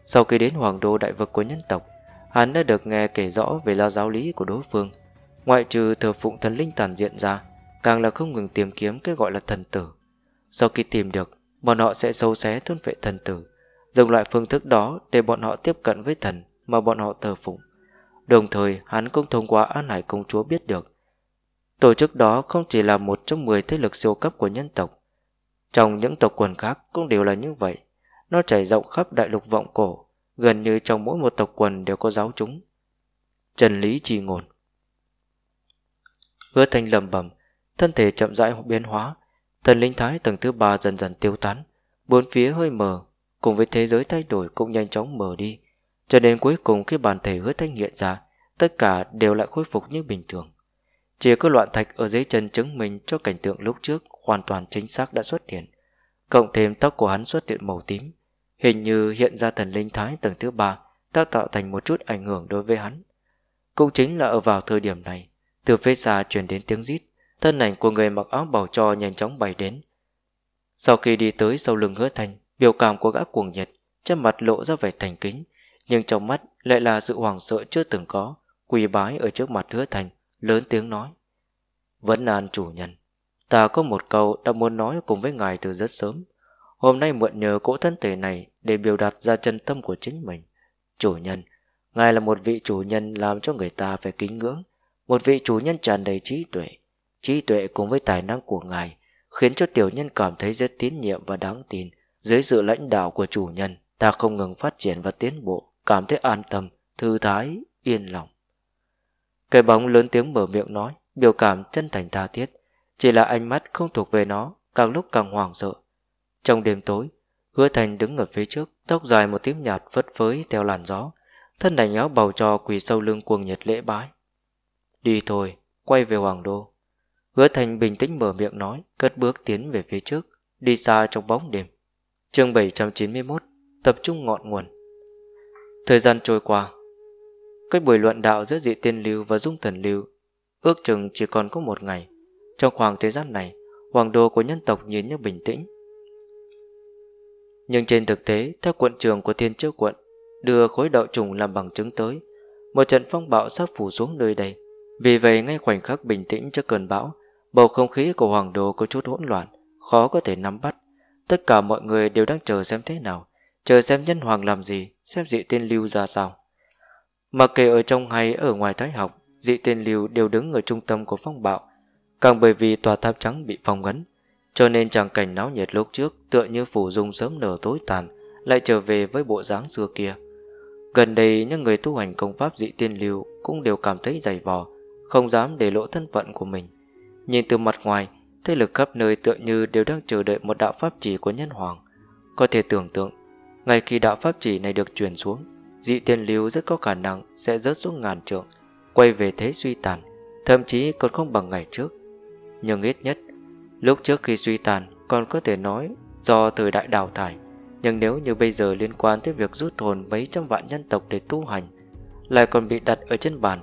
Sau khi đến hoàng đô đại vực của nhân tộc, hắn đã được nghe kể rõ về la giáo lý của đối phương. Ngoại trừ thờ phụng thần linh tàn diện ra, càng là không ngừng tìm kiếm cái gọi là thần tử. Sau khi tìm được, bọn họ sẽ sâu xé thôn vệ thần tử, dùng loại phương thức đó để bọn họ tiếp cận với thần mà bọn họ thờ phụng. Đồng thời, hắn cũng thông qua An Hải Công Chúa biết được, tổ chức đó không chỉ là một trong 10 thế lực siêu cấp của nhân tộc. Trong những tộc quần khác cũng đều là như vậy. Nó trải rộng khắp đại lục vọng cổ, gần như trong mỗi một tộc quần đều có giáo chúng. Trần lý trì ngôn Hứa thanh lầm bẩm thân thể chậm rãi biến hóa, thần linh thái tầng thứ ba dần dần tiêu tán, bốn phía hơi mờ, cùng với thế giới thay đổi cũng nhanh chóng mờ đi, cho đến cuối cùng khi bản thể hứa thanh hiện ra, tất cả đều lại khôi phục như bình thường. Chỉ có loạn thạch ở dưới chân chứng minh cho cảnh tượng lúc trước hoàn toàn chính xác đã xuất hiện. Cộng thêm tóc của hắn xuất hiện màu tím, hình như hiện ra thần linh thái tầng thứ ba đã tạo thành một chút ảnh hưởng đối với hắn. Cũng chính là ở vào thời điểm này, từ phía xa truyền đến tiếng rít, thân ảnh của người mặc áo bào cho nhanh chóng bay đến. Sau khi đi tới sau lưng hứa thành, biểu cảm của gã cuồng nhiệt, trên mặt lộ ra vẻ thành kính, nhưng trong mắt lại là sự hoảng sợ chưa từng có, quỳ bái ở trước mặt hứa thành, lớn tiếng nói. Vẫn an chủ nhân, ta có một câu đã muốn nói cùng với ngài từ rất sớm. Hôm nay mượn nhờ cỗ thân thể này để biểu đạt ra chân tâm của chính mình. Chủ nhân, ngài là một vị chủ nhân làm cho người ta phải kính ngưỡng, một vị chủ nhân tràn đầy trí tuệ. Trí tuệ cùng với tài năng của ngài khiến cho tiểu nhân cảm thấy rất tín nhiệm và đáng tin. Dưới sự lãnh đạo của chủ nhân, ta không ngừng phát triển và tiến bộ, cảm thấy an tâm, thư thái, yên lòng. Cái bóng lớn tiếng mở miệng nói, biểu cảm chân thành tha thiết, chỉ là ánh mắt không thuộc về nó, càng lúc càng hoảng sợ. Trong đêm tối, hứa thành đứng ở phía trước, tóc dài một tím nhạt phất phới theo làn gió, thân đành áo bầu trò quỳ sâu lưng cuồng nhiệt lễ bái. Đi thôi, quay về hoàng đô. Hứa thành bình tĩnh mở miệng nói, cất bước tiến về phía trước, đi xa trong bóng đêm. chương 791, tập trung ngọn nguồn. Thời gian trôi qua, cái buổi luận đạo giữa dị tiên lưu và dung thần lưu ước chừng chỉ còn có một ngày. Trong khoảng thời gian này, hoàng đô của nhân tộc nhìn như bình tĩnh. Nhưng trên thực tế, theo quận trường của thiên chiếu quận, đưa khối đạo trùng làm bằng chứng tới, một trận phong bạo sắp phủ xuống nơi đây. Vì vậy ngay khoảnh khắc bình tĩnh trước cơn bão, bầu không khí của hoàng đô có chút hỗn loạn, khó có thể nắm bắt. Tất cả mọi người đều đang chờ xem thế nào, chờ xem nhân hoàng làm gì, xem dị tiên lưu ra sao mà kể ở trong hay ở ngoài thái học, dị tiên lưu đều đứng ở trung tâm của phong bạo, càng bởi vì tòa tháp trắng bị phong ấn, cho nên chẳng cảnh náo nhiệt lúc trước tựa như phủ dung sớm nở tối tàn, lại trở về với bộ dáng xưa kia. Gần đây những người tu hành công pháp dị tiên lưu cũng đều cảm thấy dày vò, không dám để lộ thân phận của mình. Nhìn từ mặt ngoài, thế lực khắp nơi tựa như đều đang chờ đợi một đạo pháp chỉ của nhân hoàng. Có thể tưởng tượng, ngay khi đạo pháp chỉ này được truyền xuống, dị tiên lưu rất có khả năng sẽ rớt xuống ngàn trượng, quay về thế suy tàn, thậm chí còn không bằng ngày trước. Nhưng ít nhất, lúc trước khi suy tàn còn có thể nói do thời đại đào thải, nhưng nếu như bây giờ liên quan tới việc rút hồn mấy trăm vạn nhân tộc để tu hành, lại còn bị đặt ở trên bàn,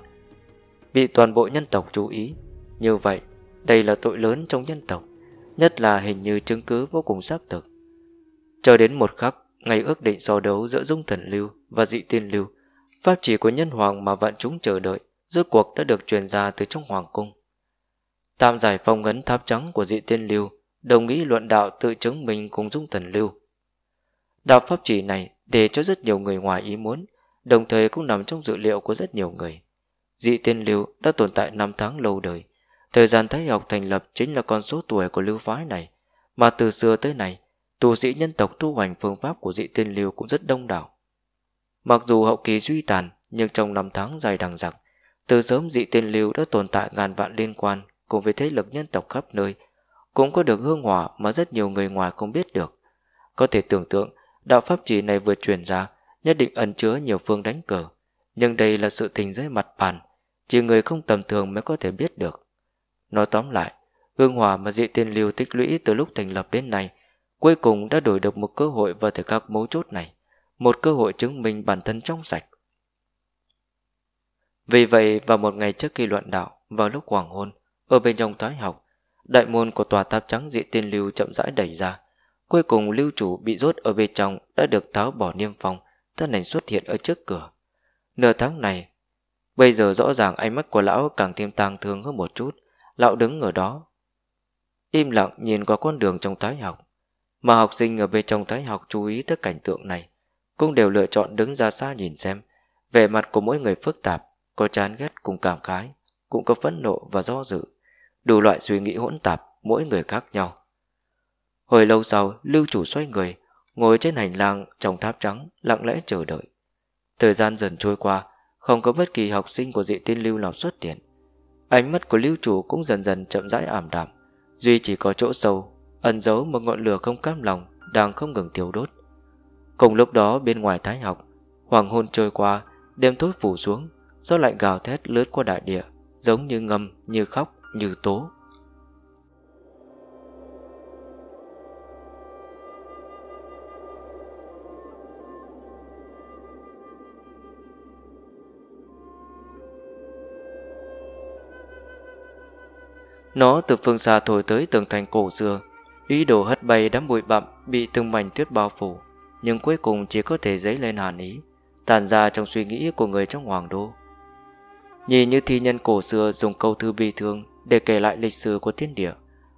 bị toàn bộ nhân tộc chú ý, như vậy đây là tội lớn trong nhân tộc, nhất là hình như chứng cứ vô cùng xác thực. Cho đến một khắc, ngày ước định so đấu giữa dung thần lưu và dị tiên lưu, pháp chỉ của nhân hoàng mà vạn chúng chờ đợi, rốt cuộc đã được truyền ra từ trong hoàng cung. tam giải phong ấn tháp trắng của dị tiên lưu, đồng ý luận đạo tự chứng minh cùng dung thần lưu. Đạo pháp chỉ này để cho rất nhiều người ngoài ý muốn, đồng thời cũng nằm trong dự liệu của rất nhiều người. Dị tiên lưu đã tồn tại năm tháng lâu đời, thời gian thái học thành lập chính là con số tuổi của lưu phái này, mà từ xưa tới nay, tu sĩ nhân tộc tu hành phương pháp của dị tiên lưu cũng rất đông đảo. Mặc dù hậu kỳ suy tàn, nhưng trong năm tháng dài đằng dặc, từ sớm dị tiên lưu đã tồn tại ngàn vạn liên quan cùng với thế lực nhân tộc khắp nơi, cũng có được hương hỏa mà rất nhiều người ngoài không biết được. Có thể tưởng tượng, đạo pháp chỉ này vừa truyền ra, nhất định ẩn chứa nhiều phương đánh cờ. Nhưng đây là sự tình dưới mặt bàn, chỉ người không tầm thường mới có thể biết được. Nói tóm lại, hương hỏa mà dị tiên lưu tích lũy từ lúc thành lập đến nay, cuối cùng đã đổi được một cơ hội vào thời khắc mấu chốt này, một cơ hội chứng minh bản thân trong sạch. Vì vậy, vào một ngày trước khi luận đạo, vào lúc hoàng hôn, ở bên trong thái học, đại môn của tòa tháp trắng dị tiên lưu chậm rãi đẩy ra. Cuối cùng lưu chủ bị rốt ở bên trong đã được tháo bỏ niêm phong, thân ảnh xuất hiện ở trước cửa. Nửa tháng này, bây giờ rõ ràng ánh mắt của lão càng thêm tang thương hơn một chút, lão đứng ở đó. Im lặng nhìn qua con đường trong thái học, mà học sinh ở bên trong thái học chú ý tới cảnh tượng này, cũng đều lựa chọn đứng ra xa nhìn xem. Vẻ mặt của mỗi người phức tạp, có chán ghét cùng cảm khái, cũng có phẫn nộ và do dự đủ loại suy nghĩ hỗn tạp, mỗi người khác nhau. Hồi lâu sau, lưu chủ xoay người, ngồi trên hành lang trong tháp trắng, lặng lẽ chờ đợi. Thời gian dần trôi qua, không có bất kỳ học sinh của dị tiên lưu nào xuất hiện. Ánh mắt của lưu chủ cũng dần dần chậm rãi ảm đạm, duy chỉ có chỗ sâu, ẩn giấu một ngọn lửa không cam lòng đang không ngừng thiêu đốt. Cùng lúc đó bên ngoài thái học, hoàng hôn trôi qua, đêm tối phủ xuống, gió lạnh gào thét lướt qua đại địa, giống như ngâm, như khóc, như tố Nó từ phương xa thổi tới tường thành cổ xưa, ý đồ hất bay đám bụi bặm bị từng mảnh tuyết bao phủ, nhưng cuối cùng chỉ có thể dấy lên hàn ý, tàn ra trong suy nghĩ của người trong hoàng đô. Nhìn như thi nhân cổ xưa dùng câu thư bi thương để kể lại lịch sử của thiên địa,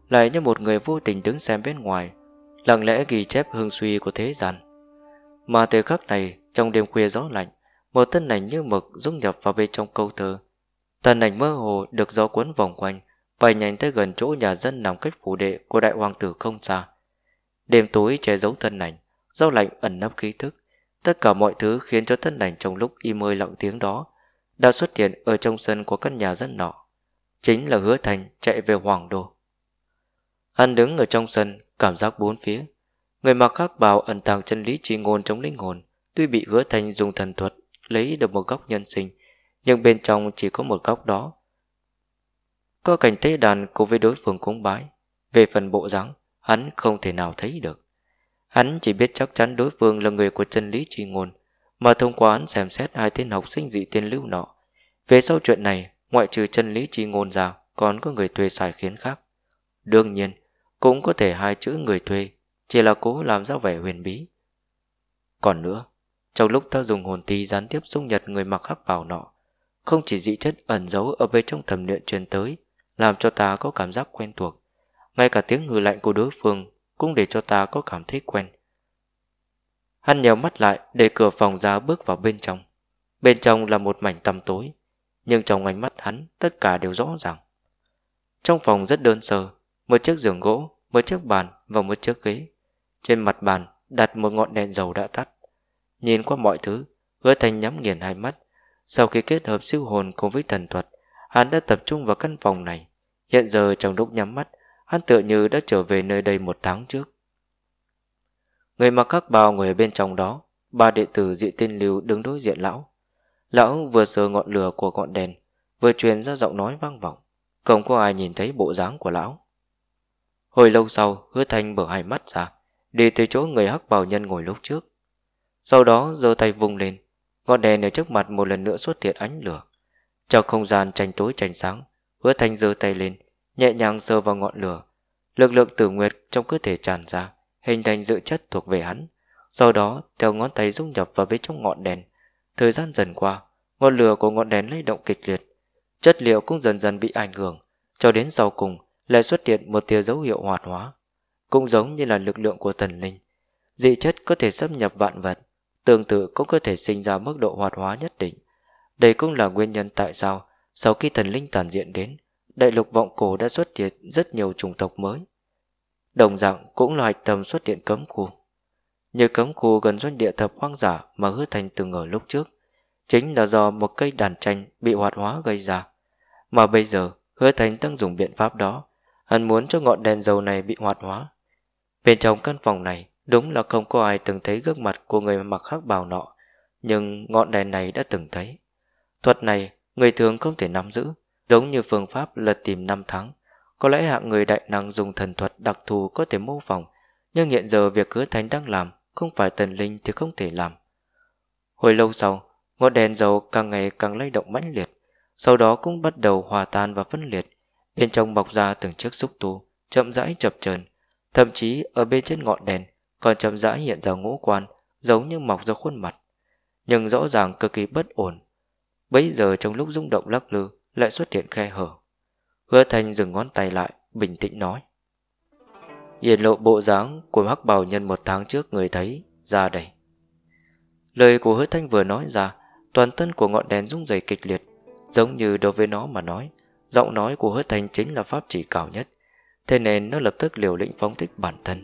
lại như một người vô tình đứng xem bên ngoài, lặng lẽ ghi chép hương suy của thế gian. Mà thời khắc này, trong đêm khuya gió lạnh, một thân ảnh như mực dung nhập vào bên trong câu thơ. Thân ảnh mơ hồ được gió cuốn vòng quanh, bay nhanh tới gần chỗ nhà dân nằm cách phủ đệ của đại hoàng tử không xa. Đêm tối che giấu thân ảnh, gió lạnh ẩn nấp khí thức. Tất cả mọi thứ khiến cho thân ảnh trong lúc im ơi lặng tiếng đó đã xuất hiện ở trong sân của căn nhà dân nọ chính là hứa thành chạy về hoàng đô. Hắn đứng ở trong sân, cảm giác bốn phía. Người mặc khác bào ẩn tàng chân lý trì ngôn trong linh hồn, tuy bị hứa thành dùng thần thuật lấy được một góc nhân sinh, nhưng bên trong chỉ có một góc đó. Có cảnh tế đàn cùng với đối phương cúng bái, về phần bộ dáng hắn không thể nào thấy được. Hắn chỉ biết chắc chắn đối phương là người của chân lý tri ngôn, mà thông qua hắn xem xét hai tên học sinh dị tiên lưu nọ. Về sau chuyện này, ngoại trừ chân lý chi ngôn ra, còn có người thuê xài khiến khác. Đương nhiên, cũng có thể hai chữ người thuê, chỉ là cố làm ra vẻ huyền bí. Còn nữa, trong lúc ta dùng hồn ti gián tiếp xung nhật người mặc hắc bào nọ, không chỉ dị chất ẩn giấu ở bên trong thẩm luyện truyền tới, làm cho ta có cảm giác quen thuộc. Ngay cả tiếng ngừ lạnh của đối phương cũng để cho ta có cảm thấy quen. Hắn nhèo mắt lại để cửa phòng ra bước vào bên trong. Bên trong là một mảnh tăm tối, nhưng trong ánh mắt hắn tất cả đều rõ ràng. Trong phòng rất đơn sơ, một chiếc giường gỗ, một chiếc bàn và một chiếc ghế. Trên mặt bàn đặt một ngọn đèn dầu đã tắt. Nhìn qua mọi thứ, hứa thành nhắm nghiền hai mắt. Sau khi kết hợp siêu hồn cùng với thần thuật, hắn đã tập trung vào căn phòng này. Hiện giờ trong lúc nhắm mắt, hắn tựa như đã trở về nơi đây một tháng trước. Người mặc các bào ngồi ở bên trong đó, ba đệ tử dị tiên lưu đứng đối diện lão. Lão vừa sờ ngọn lửa của ngọn đèn, vừa truyền ra giọng nói vang vọng. Không có ai nhìn thấy bộ dáng của lão. Hồi lâu sau, hứa thanh mở hai mắt ra, đi tới chỗ người hắc bào nhân ngồi lúc trước. Sau đó giơ tay vung lên, ngọn đèn ở trước mặt một lần nữa xuất hiện ánh lửa. Trong không gian tranh tối tranh sáng, hứa thanh giơ tay lên, nhẹ nhàng sờ vào ngọn lửa. Lực lượng tử nguyệt trong cơ thể tràn ra, hình thành dự chất thuộc về hắn. Sau đó, theo ngón tay dung nhập vào bên trong ngọn đèn. Thời gian dần qua, ngọn lửa của ngọn đèn lay động kịch liệt. Chất liệu cũng dần dần bị ảnh hưởng, cho đến sau cùng lại xuất hiện một tia dấu hiệu hoạt hóa. Cũng giống như là lực lượng của thần linh. Dị chất có thể xâm nhập vạn vật, tương tự cũng có thể sinh ra mức độ hoạt hóa nhất định. Đây cũng là nguyên nhân tại sao sau khi thần linh toàn diện đến, đại lục vọng cổ đã xuất hiện rất nhiều chủng tộc mới. Đồng dạng cũng là hạch tâm xuất hiện cấm khu. Như cấm khu gần doanh địa thập hoang giả mà hứa thành từng ở lúc trước, chính là do một cây đàn tranh bị hoạt hóa gây ra. Mà bây giờ, hứa thành đang dùng biện pháp đó, hắn muốn cho ngọn đèn dầu này bị hoạt hóa. Bên trong căn phòng này, đúng là không có ai từng thấy gương mặt của người mặc khác bào nọ, nhưng ngọn đèn này đã từng thấy. Thuật này, người thường không thể nắm giữ, giống như phương pháp lật tìm năm tháng, có lẽ hạng người đại năng dùng thần thuật đặc thù có thể mô phỏng, nhưng hiện giờ việc hứa thánh đang làm không phải tần linh thì không thể làm. Hồi lâu sau, ngọn đèn dầu càng ngày càng lay động mãnh liệt, sau đó cũng bắt đầu hòa tan và phân liệt, bên trong bọc ra từng chiếc xúc tu, chậm rãi chập chờn, thậm chí ở bên trên ngọn đèn còn chậm rãi hiện ra ngũ quan, giống như mọc ra khuôn mặt, nhưng rõ ràng cực kỳ bất ổn. Bấy giờ trong lúc rung động lắc lư lại xuất hiện khe hở. Hứa Thanh dừng ngón tay lại, bình tĩnh nói. Hiển lộ bộ dáng của hắc bào nhân một tháng trước người thấy, ra đây. Lời của hứa Thanh vừa nói ra, toàn thân của ngọn đèn rung dày kịch liệt, giống như đối với nó mà nói, giọng nói của hứa Thanh chính là pháp chỉ cao nhất, thế nên nó lập tức liều lĩnh phóng thích bản thân.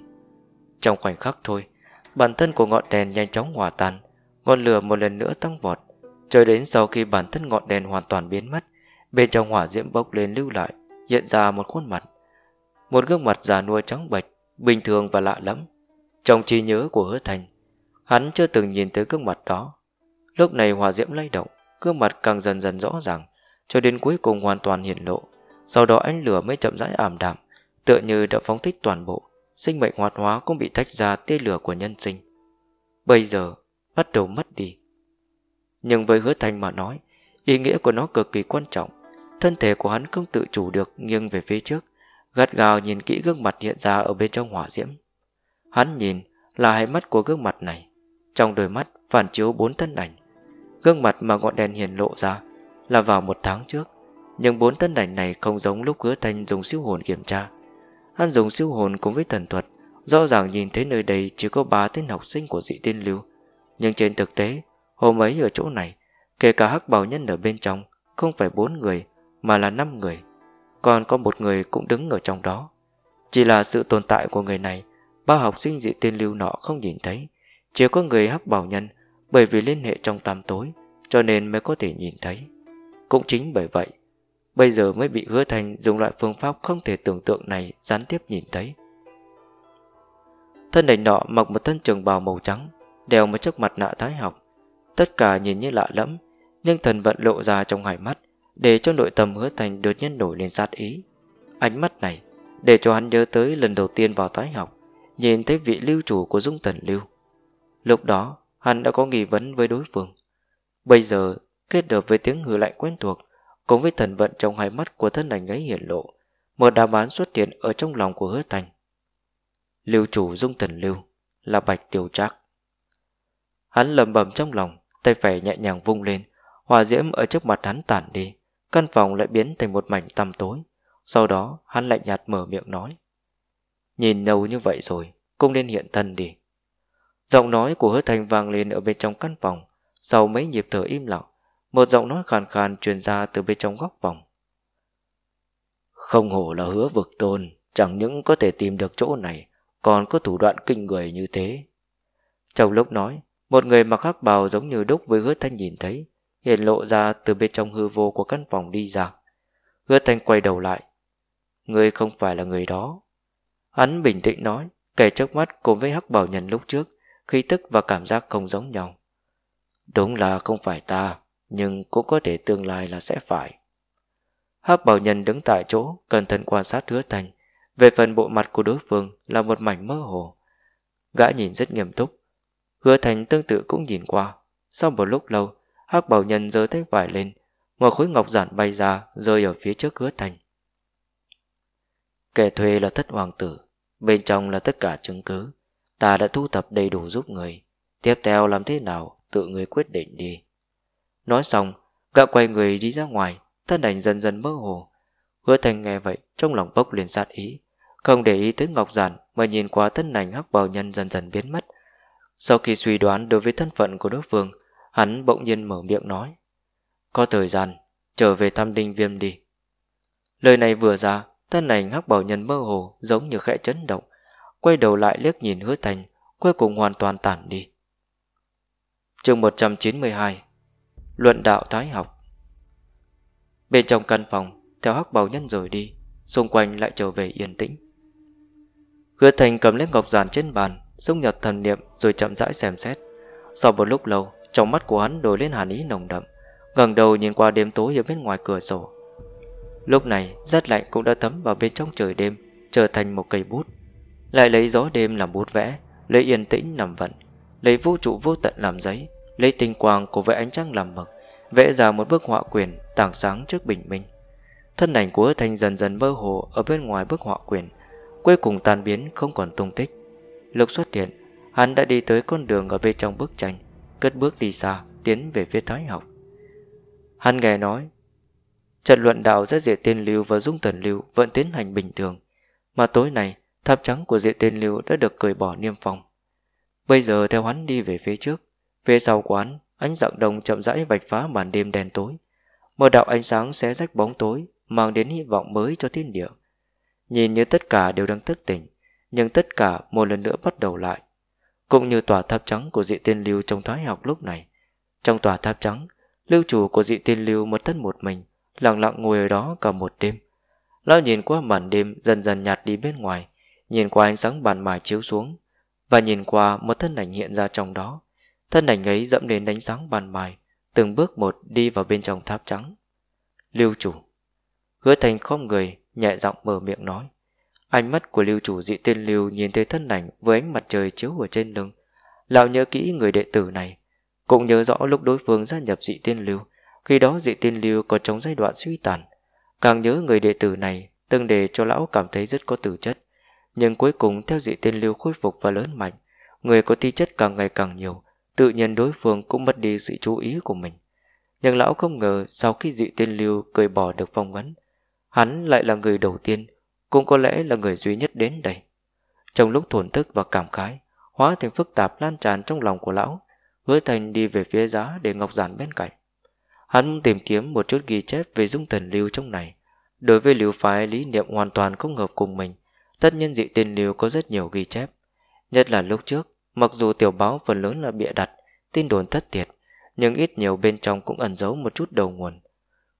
Trong khoảnh khắc thôi, bản thân của ngọn đèn nhanh chóng hòa tan, ngọn lửa một lần nữa tăng vọt, cho đến sau khi bản thân ngọn đèn hoàn toàn biến mất, Bên trong hỏa diễm bốc lên lưu lại, hiện ra một khuôn mặt. Một gương mặt già nua trắng bệch, bình thường và lạ lắm. Trong trí nhớ của hứa thành, hắn chưa từng nhìn tới gương mặt đó. Lúc này hỏa diễm lay động, gương mặt càng dần dần rõ ràng, cho đến cuối cùng hoàn toàn hiện lộ. Sau đó ánh lửa mới chậm rãi ảm đạm, tựa như đã phóng thích toàn bộ, sinh mệnh hoạt hóa cũng bị tách ra tia lửa của nhân sinh. Bây giờ, bắt đầu mất đi. Nhưng với hứa thành mà nói, ý nghĩa của nó cực kỳ quan trọng. Thân thể của hắn không tự chủ được nghiêng về phía trước, gắt gào nhìn kỹ gương mặt hiện ra ở bên trong hỏa diễm. Hắn nhìn là hai mắt của gương mặt này, trong đôi mắt phản chiếu bốn thân ảnh. Gương mặt mà ngọn đèn hiền lộ ra là vào một tháng trước, nhưng bốn thân ảnh này không giống lúc hứa thanh dùng siêu hồn kiểm tra. Hắn dùng siêu hồn cùng với thần thuật, rõ ràng nhìn thấy nơi đây chỉ có ba tên học sinh của dị tiên lưu. Nhưng trên thực tế, hôm ấy ở chỗ này, kể cả hắc bào nhân ở bên trong, không phải bốn người, mà là năm người. Còn có một người cũng đứng ở trong đó. Chỉ là sự tồn tại của người này, ba học sinh dị tiên lưu nọ không nhìn thấy. Chỉ có người hắc bào nhân, bởi vì liên hệ trong tam tối, cho nên mới có thể nhìn thấy. Cũng chính bởi vậy, bây giờ mới bị hứa thành dùng loại phương pháp không thể tưởng tượng này gián tiếp nhìn thấy. Thân đành nọ mặc một thân trường bào màu trắng, đeo một chiếc mặt nạ thái học. Tất cả nhìn như lạ lẫm, nhưng thần vận lộ ra trong hai mắt, để cho nội tâm hứa thành đột nhiên nổi lên sát ý. Ánh mắt này, để cho hắn nhớ tới lần đầu tiên vào thái học, nhìn thấy vị lưu chủ của dung tần lưu. Lúc đó, hắn đã có nghi vấn với đối phương. Bây giờ, kết hợp với tiếng hừ lạnh quen thuộc, cùng với thần vận trong hai mắt của thân ảnh ấy hiển lộ, một đáp án xuất hiện ở trong lòng của hứa thành. Lưu chủ dung thần lưu, là bạch tiểu trác. Hắn lầm bầm trong lòng, tay phải nhẹ nhàng vung lên, hòa diễm ở trước mặt hắn tản đi, căn phòng lại biến thành một mảnh tăm tối. Sau đó hắn lạnh nhạt mở miệng nói. Nhìn lâu như vậy rồi, cũng nên hiện thân đi. Giọng nói của hứa thành vang lên ở bên trong căn phòng, sau mấy nhịp thở im lặng, một giọng nói khàn khàn truyền ra từ bên trong góc phòng. Không hổ là hứa vực tôn, chẳng những có thể tìm được chỗ này, còn có thủ đoạn kinh người như thế. Trong lúc nói, một người mặc hắc bào giống như đúc với hứa thanh nhìn thấy, hiện lộ ra từ bên trong hư vô của căn phòng đi ra. Hứa thanh quay đầu lại. Người không phải là người đó. Hắn bình tĩnh nói, kẻ trước mắt cùng với hắc bào nhân lúc trước, khí tức và cảm giác không giống nhau. Đúng là không phải ta, nhưng cũng có thể tương lai là sẽ phải. Hắc bảo nhân đứng tại chỗ, cẩn thận quan sát hứa thanh Về phần bộ mặt của đối phương là một mảnh mơ hồ. Gã nhìn rất nghiêm túc. Hứa thành tương tự cũng nhìn qua. Sau một lúc lâu, Hắc bảo nhân giơ tay vải lên, một khối ngọc giản bay ra, rơi ở phía trước hứa thành. Kẻ thuê là thất hoàng tử, bên trong là tất cả chứng cứ. Ta đã thu thập đầy đủ giúp người. Tiếp theo làm thế nào, tự người quyết định đi. Nói xong, gã quay người đi ra ngoài, thân ảnh dần dần mơ hồ. Hứa thành nghe vậy, trong lòng bốc liền sát ý. Không để ý tới Ngọc Giản mà nhìn qua thân ảnh hắc bào nhân dần dần biến mất. Sau khi suy đoán đối với thân phận của đối phương, hắn bỗng nhiên mở miệng nói. Có thời gian, trở về thăm đinh viêm đi. Lời này vừa ra, thân ảnh hắc bảo nhân mơ hồ giống như khẽ chấn động, quay đầu lại liếc nhìn hứa thành, cuối cùng hoàn toàn tản đi. chương 192 Luận đạo Thái học Bên trong căn phòng, theo hắc bào nhân rời đi, xung quanh lại trở về yên tĩnh. Hứa thành cầm lên ngọc giản trên bàn, dung nhập thần niệm rồi chậm rãi xem xét. Sau một lúc lâu, trong mắt của hắn đổi lên hàn ý nồng đậm, ngẩng đầu nhìn qua đêm tối ở bên ngoài cửa sổ. Lúc này, rất lạnh cũng đã thấm vào bên trong trời đêm, trở thành một cây bút. Lại lấy gió đêm làm bút vẽ, lấy yên tĩnh làm vận, lấy vũ trụ vô tận làm giấy, lấy tinh quang của vẽ ánh trăng làm mực, vẽ ra một bức họa quyền tảng sáng trước bình minh. Thân ảnh của Thanh dần dần mơ hồ ở bên ngoài bức họa quyền, cuối cùng tan biến không còn tung tích. Lúc xuất hiện, hắn đã đi tới con đường ở bên trong bức tranh, cất bước đi xa, tiến về phía Thái học. Hắn nghe nói, trận luận đạo giữa Diệt Tiên Lưu và Dung Tần Lưu vẫn tiến hành bình thường, mà tối nay, tháp trắng của Diệt Tiên Lưu đã được cởi bỏ niêm phong. Bây giờ theo hắn đi về phía trước, phía sau quán, ánh dạng đồng chậm rãi vạch phá màn đêm đen tối. Một đạo ánh sáng xé rách bóng tối, mang đến hy vọng mới cho thiên địa. Nhìn như tất cả đều đang thức tỉnh, nhưng tất cả một lần nữa bắt đầu lại. Cũng như tòa tháp trắng của dị tiên lưu trong thái học lúc này. Trong tòa tháp trắng, lưu chủ của dị tiên lưu một thân một mình, lặng lặng ngồi ở đó cả một đêm. Lão nhìn qua màn đêm dần dần nhạt đi bên ngoài, nhìn qua ánh sáng bàn mài chiếu xuống, và nhìn qua một thân ảnh hiện ra trong đó. Thân ảnh ấy dẫm đến đánh sáng bàn mài, từng bước một đi vào bên trong tháp trắng. Lưu chủ. Hứa thành không người, nhẹ giọng mở miệng nói. Ánh mắt của lưu chủ dị tiên lưu nhìn thấy thân ảnh với ánh mặt trời chiếu ở trên lưng. Lão nhớ kỹ người đệ tử này, cũng nhớ rõ lúc đối phương gia nhập dị tiên lưu, khi đó dị tiên lưu còn trong giai đoạn suy tàn. Càng nhớ người đệ tử này, từng để cho lão cảm thấy rất có tử chất. Nhưng cuối cùng theo dị tiên lưu khôi phục và lớn mạnh, người có ti chất càng ngày càng nhiều, tự nhiên đối phương cũng mất đi sự chú ý của mình. Nhưng lão không ngờ sau khi dị tiên lưu cởi bỏ được phong ấn, hắn lại là người đầu tiên, cũng có lẽ là người duy nhất đến đây. Trong lúc thổn thức và cảm khái, hóa thành phức tạp lan tràn trong lòng của lão, hứa thành đi về phía giá để ngọc giản bên cạnh. Hắn tìm kiếm một chút ghi chép về dung thần lưu trong này. Đối với lưu phái lý niệm hoàn toàn không hợp cùng mình, tất nhiên dị tiên lưu có rất nhiều ghi chép. Nhất là lúc trước, Mặc dù tiểu báo phần lớn là bịa đặt, tin đồn thất thiệt, nhưng ít nhiều bên trong cũng ẩn giấu một chút đầu nguồn.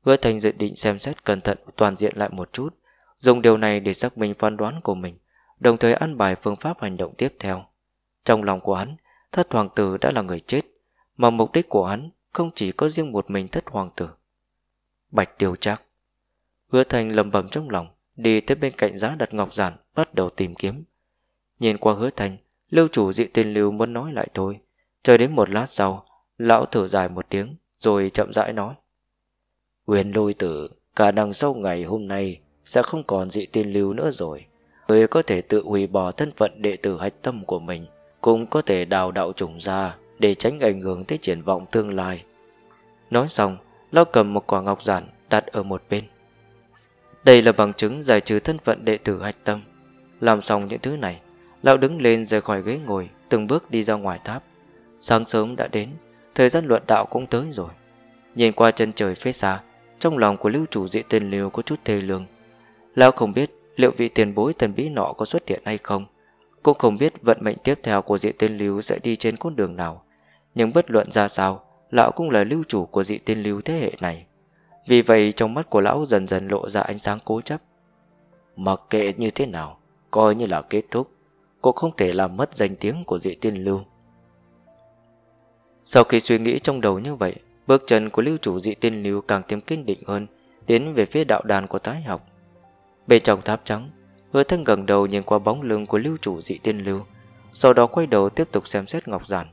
Hứa Thành dự định xem xét cẩn thận toàn diện lại một chút, dùng điều này để xác minh phán đoán của mình, đồng thời ăn bài phương pháp hành động tiếp theo. Trong lòng của hắn, thất hoàng tử đã là người chết, mà mục đích của hắn không chỉ có riêng một mình thất hoàng tử. Bạch tiêu chắc. Hứa Thành lầm bầm trong lòng, đi tới bên cạnh giá đặt ngọc giản, bắt đầu tìm kiếm. Nhìn qua hứa Thành, Lưu chủ dị tên lưu muốn nói lại thôi, Chờ đến một lát sau, lão thở dài một tiếng, rồi chậm rãi nói. Huyền lôi tử, cả đằng sau ngày hôm nay sẽ không còn dị tiên lưu nữa rồi. Người có thể tự hủy bỏ thân phận đệ tử hạch tâm của mình, cũng có thể đào đạo trùng ra để tránh ảnh hưởng tới triển vọng tương lai. Nói xong, lão cầm một quả ngọc giản đặt ở một bên. Đây là bằng chứng giải trừ thân phận đệ tử hạch tâm. Làm xong những thứ này, lão đứng lên rời khỏi ghế ngồi, từng bước đi ra ngoài tháp. Sáng sớm đã đến, thời gian luận đạo cũng tới rồi. Nhìn qua chân trời phía xa, trong lòng của lưu chủ dị tên liều có chút thê lương. Lão không biết liệu vị tiền bối thần bí nọ có xuất hiện hay không. Cũng không biết vận mệnh tiếp theo của dị tiên lưu sẽ đi trên con đường nào. Nhưng bất luận ra sao, lão cũng là lưu chủ của dị tiên lưu thế hệ này. Vì vậy trong mắt của lão dần dần lộ ra ánh sáng cố chấp. Mặc kệ như thế nào, coi như là kết thúc, cũng không thể làm mất danh tiếng của dị tiên lưu. Sau khi suy nghĩ trong đầu như vậy, bước chân của lưu chủ dị tiên lưu càng thêm kiên định hơn, tiến về phía đạo đàn của tái học. Bên trong tháp trắng, hứa thân gần đầu nhìn qua bóng lưng của lưu chủ dị tiên lưu, sau đó quay đầu tiếp tục xem xét ngọc giản,